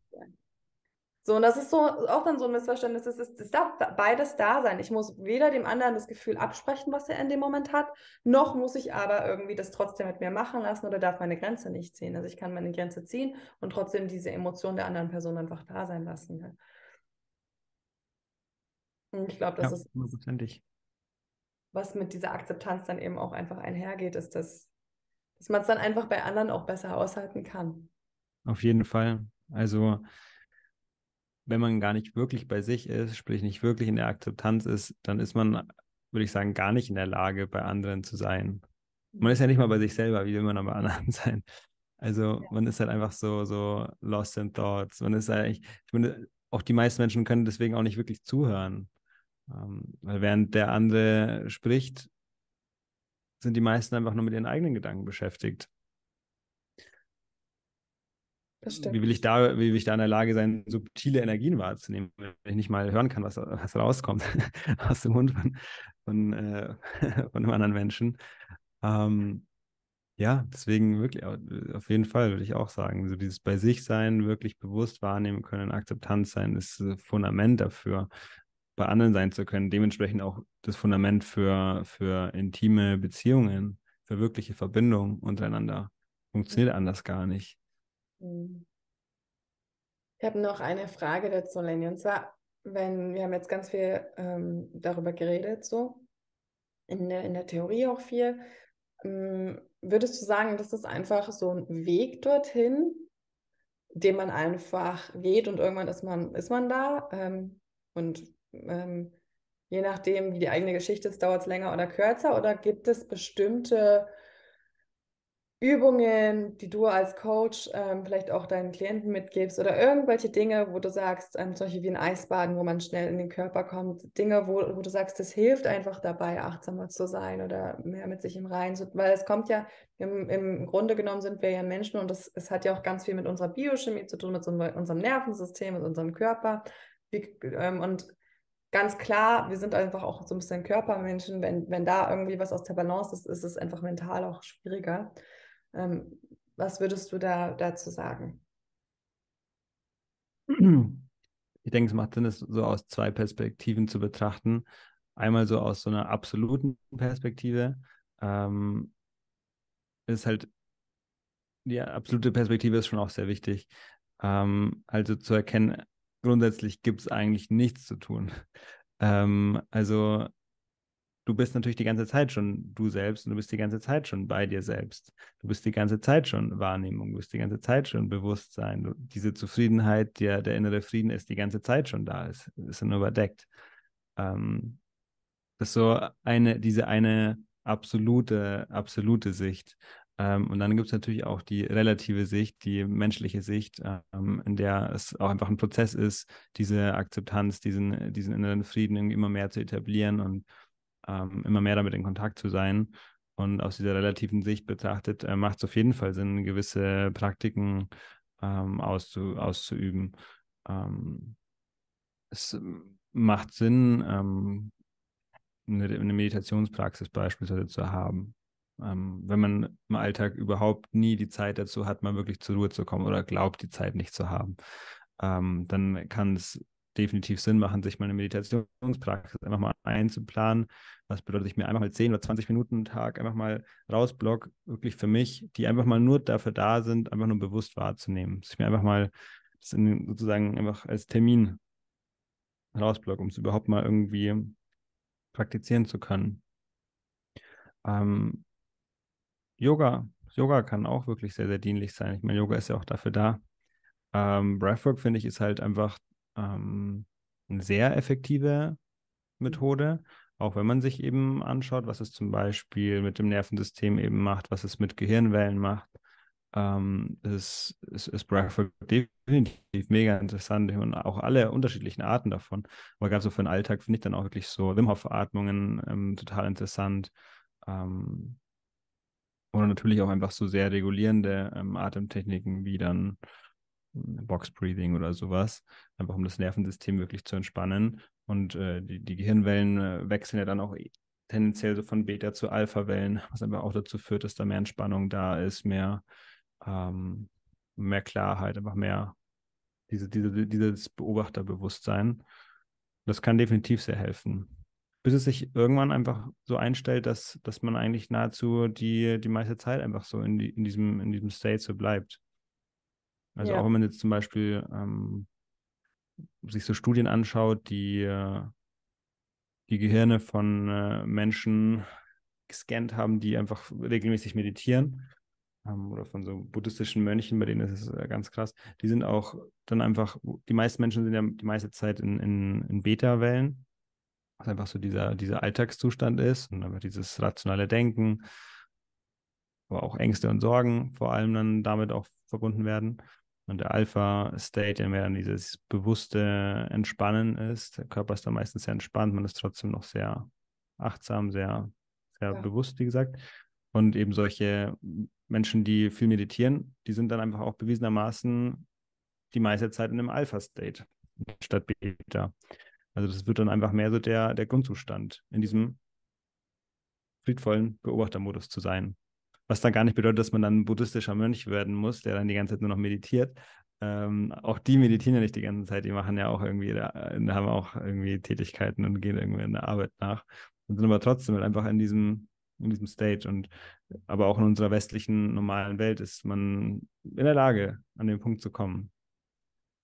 So, und das ist so auch dann so ein Missverständnis. Es, ist, es darf beides da sein. Ich muss weder dem anderen das Gefühl absprechen, was er in dem Moment hat, noch muss ich aber irgendwie das trotzdem mit mir machen lassen oder darf meine Grenze nicht ziehen. Also ich kann meine Grenze ziehen und trotzdem diese Emotion der anderen Person einfach da sein lassen. Ne? Und ich glaube, das ja, ist was mit dieser Akzeptanz dann eben auch einfach einhergeht, ist, dass, dass man es dann einfach bei anderen auch besser aushalten kann. Auf jeden Fall. Also wenn man gar nicht wirklich bei sich ist, sprich nicht wirklich in der Akzeptanz ist, dann ist man, würde ich sagen, gar nicht in der Lage, bei anderen zu sein. Man ist ja nicht mal bei sich selber, wie will man dann bei anderen sein? Also man ist halt einfach so, so lost in thoughts. Man ist eigentlich, ich meine, auch die meisten Menschen können deswegen auch nicht wirklich zuhören. Ähm, weil während der andere spricht, sind die meisten einfach nur mit ihren eigenen Gedanken beschäftigt. Wie will ich da, wie will ich da in der Lage sein, subtile Energien wahrzunehmen, wenn ich nicht mal hören kann, was, was rauskommt aus dem Mund von, von, äh, von einem anderen Menschen? Ähm, ja, deswegen wirklich, auf jeden Fall würde ich auch sagen, so dieses bei sich sein, wirklich bewusst wahrnehmen können, Akzeptanz sein, ist das Fundament dafür, bei anderen sein zu können. Dementsprechend auch das Fundament für, für intime Beziehungen, für wirkliche Verbindung untereinander. Funktioniert anders gar nicht. Ich habe noch eine Frage dazu, Lenny. Und zwar, wenn wir haben jetzt ganz viel ähm, darüber geredet, so in der, in der Theorie auch viel. Ähm, würdest du sagen, das ist einfach so ein Weg dorthin, den man einfach geht und irgendwann ist man, ist man da? Ähm, und ähm, je nachdem, wie die eigene Geschichte ist, dauert es länger oder kürzer? Oder gibt es bestimmte Übungen, die du als Coach ähm, vielleicht auch deinen Klienten mitgibst oder irgendwelche Dinge, wo du sagst, ähm, solche wie ein Eisbaden, wo man schnell in den Körper kommt, Dinge, wo, wo du sagst, das hilft einfach dabei, achtsamer zu sein oder mehr mit sich im Reinen, weil es kommt ja, im, im Grunde genommen sind wir ja Menschen und es, es hat ja auch ganz viel mit unserer Biochemie zu tun, mit so, unserem Nervensystem, mit unserem Körper. Wie, ähm, und ganz klar, wir sind einfach auch so ein bisschen Körpermenschen, wenn, wenn da irgendwie was aus der Balance ist, ist es einfach mental auch schwieriger. Ähm, was würdest du da dazu sagen? Ich denke, es macht Sinn, es so aus zwei Perspektiven zu betrachten. Einmal so aus so einer absoluten Perspektive. Ähm, ist halt, die absolute Perspektive ist schon auch sehr wichtig. Ähm, also zu erkennen, grundsätzlich gibt es eigentlich nichts zu tun. Ähm, also du bist natürlich die ganze Zeit schon du selbst und du bist die ganze Zeit schon bei dir selbst. Du bist die ganze Zeit schon Wahrnehmung, du bist die ganze Zeit schon Bewusstsein. Du, diese Zufriedenheit, der, der innere Frieden ist die ganze Zeit schon da, ist, ist nur überdeckt. Ähm, das ist so eine, diese eine absolute, absolute Sicht. Ähm, und dann gibt es natürlich auch die relative Sicht, die menschliche Sicht, ähm, in der es auch einfach ein Prozess ist, diese Akzeptanz, diesen, diesen inneren Frieden immer mehr zu etablieren und ähm, immer mehr damit in Kontakt zu sein. Und aus dieser relativen Sicht betrachtet, äh, macht es auf jeden Fall Sinn, gewisse Praktiken ähm, auszu, auszuüben. Ähm, es macht Sinn, ähm, eine, eine, Meditationspraxis beispielsweise zu haben. Ähm, wenn man im Alltag überhaupt nie die Zeit dazu hat, mal wirklich zur Ruhe zu kommen oder glaubt, die Zeit nicht zu haben, ähm, dann kann es definitiv Sinn machen, sich mal eine Meditationspraxis einfach mal einzuplanen. Was bedeutet, ich mir einfach mal 10 oder 20 Minuten am Tag einfach mal rausblock, wirklich für mich, die einfach mal nur dafür da sind, einfach nur bewusst wahrzunehmen. Dass ich mir einfach mal das in, sozusagen einfach als Termin rausblock, um es überhaupt mal irgendwie praktizieren zu können. Ähm, Yoga. Yoga kann auch wirklich sehr, sehr dienlich sein. Ich meine, Yoga ist ja auch dafür da. Ähm, Breathwork, finde ich, ist halt einfach ähm, eine sehr effektive Methode, auch wenn man sich eben anschaut, was es zum Beispiel mit dem Nervensystem eben macht, was es mit Gehirnwellen macht. Ähm, ist, ist, ist Breathwork definitiv mega interessant und auch alle unterschiedlichen Arten davon. Aber gerade so für den Alltag finde ich dann auch wirklich so Wim Hof-Atmungen ähm, total interessant. Ähm, oder natürlich auch einfach so sehr regulierende ähm, Atemtechniken wie dann Box Breathing oder sowas, einfach um das Nervensystem wirklich zu entspannen. Und äh, die, die, Gehirnwellen äh, wechseln ja dann auch tendenziell so von Beta zu Alpha-Wellen, was aber auch dazu führt, dass da mehr Entspannung da ist, mehr, ähm, mehr Klarheit, einfach mehr diese, diese, dieses Beobachterbewusstsein. Das kann definitiv sehr helfen. Bis es sich irgendwann einfach so einstellt, dass, dass man eigentlich nahezu die, die meiste Zeit einfach so in, die, in, diesem, in diesem State so bleibt. Also ja. auch wenn man jetzt zum Beispiel ähm, sich so Studien anschaut, die äh, die Gehirne von äh, Menschen gescannt haben, die einfach regelmäßig meditieren ähm, oder von so buddhistischen Mönchen, bei denen ist es äh, ganz krass. Die sind auch dann einfach, die meisten Menschen sind ja die meiste Zeit in, in, in Beta-Wellen, was einfach so dieser, dieser Alltagszustand ist und einfach dieses rationale Denken, aber auch Ängste und Sorgen vor allem dann damit auch verbunden werden. Und der Alpha-State, in der dann dieses bewusste Entspannen ist. Der Körper ist dann meistens sehr entspannt, man ist trotzdem noch sehr achtsam, sehr, sehr ja. bewusst, wie gesagt. Und eben solche Menschen, die viel meditieren, die sind dann einfach auch bewiesenermaßen die meiste Zeit in einem Alpha-State statt Beta. Also das wird dann einfach mehr so der, der Grundzustand, in diesem friedvollen Beobachtermodus zu sein. Was dann gar nicht bedeutet, dass man dann ein buddhistischer Mönch werden muss, der dann die ganze Zeit nur noch meditiert. Ähm, auch die meditieren ja nicht die ganze Zeit, die machen ja auch irgendwie, da, haben auch irgendwie Tätigkeiten und gehen irgendwie in der Arbeit nach und sind aber trotzdem halt einfach in diesem, in diesem State. Und aber auch in unserer westlichen normalen Welt ist man in der Lage, an den Punkt zu kommen.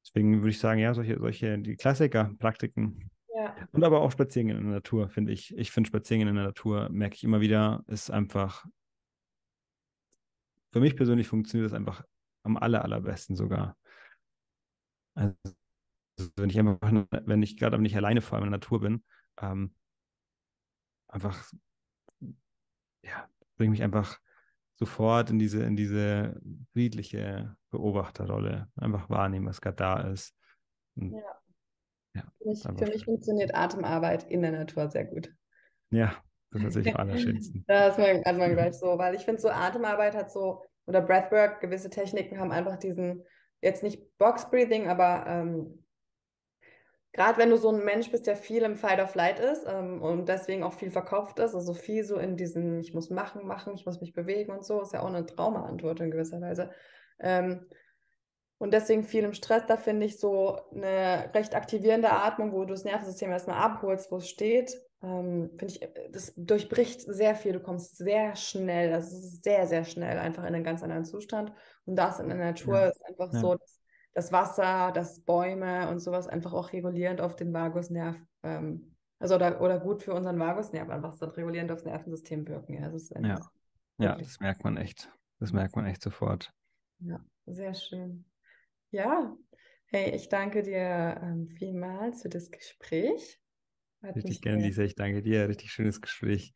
Deswegen würde ich sagen, ja, solche, solche, die Klassiker, Praktiken. Ja. Und aber auch Spaziergänge in der Natur, finde ich. Ich finde Spaziergänge in der Natur, merke ich immer wieder, ist einfach, für mich persönlich funktioniert das einfach am aller, allerbesten sogar. Also, wenn ich einfach, wenn ich gerade nicht alleine vor allem in der Natur bin, ähm, einfach, ja, bringe mich einfach sofort in diese, in diese friedliche Beobachterrolle. Einfach wahrnehmen, was gerade da ist. Und, ja. ja. Für, mich, für mich funktioniert Atemarbeit in der Natur sehr gut. Ja, das ist natürlich am allerschönsten. da ist man, gleich so, weil ich finde, so Atemarbeit hat so, oder Breathwork, gewisse Techniken haben einfach diesen, jetzt nicht Box Breathing, aber ähm, gerade wenn du so ein Mensch bist, der viel im Fight of Flight ist ähm, und deswegen auch viel verkauft ist, also viel so in diesem, ich muss machen, machen, ich muss mich bewegen und so, ist ja auch eine Traumaantwort in gewisser Weise. Ähm, und deswegen viel im Stress, da finde ich so eine recht aktivierende Atmung, wo du das Nervensystem erstmal abholst, wo es steht, ähm, finde ich, das durchbricht sehr viel. Du kommst sehr schnell, das ist sehr, sehr schnell einfach in einen ganz anderen Zustand. Und das in der Natur ja. ist einfach ja. so, dass das Wasser, das Bäume und sowas einfach auch regulierend auf den Vagusnerv, ähm, also oder, oder gut für unseren Vagusnerv einfach dann regulierend aufs Nervensystem wirken. Ja, das, ja. ja, das merkt man echt. Das merkt man echt sofort. Ja, sehr schön. Ja, hey, ich danke dir ähm, vielmals für das Gespräch. Hat richtig gerne, Lisa. Ich danke dir. Richtig schönes Gespräch.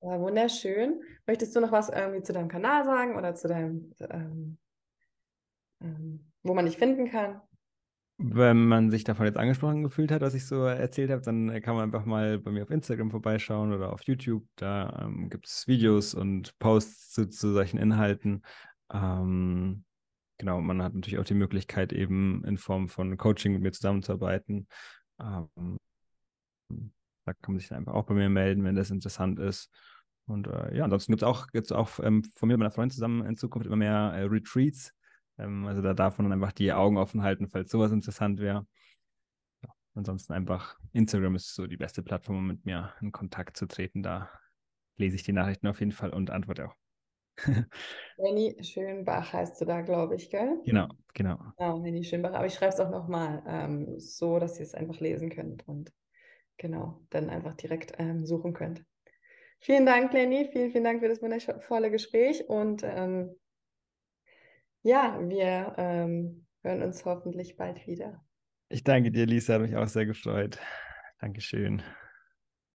War wunderschön. Möchtest du noch was irgendwie zu deinem Kanal sagen oder zu deinem ähm, ähm, wo man dich finden kann? Wenn man sich davon jetzt angesprochen gefühlt hat, was ich so erzählt habe, dann kann man einfach mal bei mir auf Instagram vorbeischauen oder auf YouTube. Da ähm, gibt es Videos und Posts zu, zu solchen Inhalten. Ähm, genau, man hat natürlich auch die Möglichkeit, eben in Form von Coaching mit mir zusammenzuarbeiten. Ähm, da kann man sich einfach auch bei mir melden, wenn das interessant ist. Und äh, ja, ansonsten gibt es auch, gibt's auch ähm, von mir und meiner Freundin zusammen in Zukunft immer mehr äh, Retreats ähm, also da darf man dann einfach die Augen offen halten, falls sowas interessant wäre. Ja, ansonsten einfach Instagram ist so die beste Plattform, um mit mir in Kontakt zu treten. Da lese ich die Nachrichten auf jeden Fall und antworte auch. Lenny Schönbach heißt du da, glaube ich, gell? Genau, genau. Genau, Lenny Schönbach. Aber ich schreibe es auch nochmal, ähm, so dass ihr es einfach lesen könnt und genau, dann einfach direkt ähm, suchen könnt. Vielen Dank, Lenny. Vielen, vielen Dank für das wundervolle Gespräch und ähm, ja, wir ähm, hören uns hoffentlich bald wieder. Ich danke dir, Lisa, hat mich auch sehr gefreut. Dankeschön.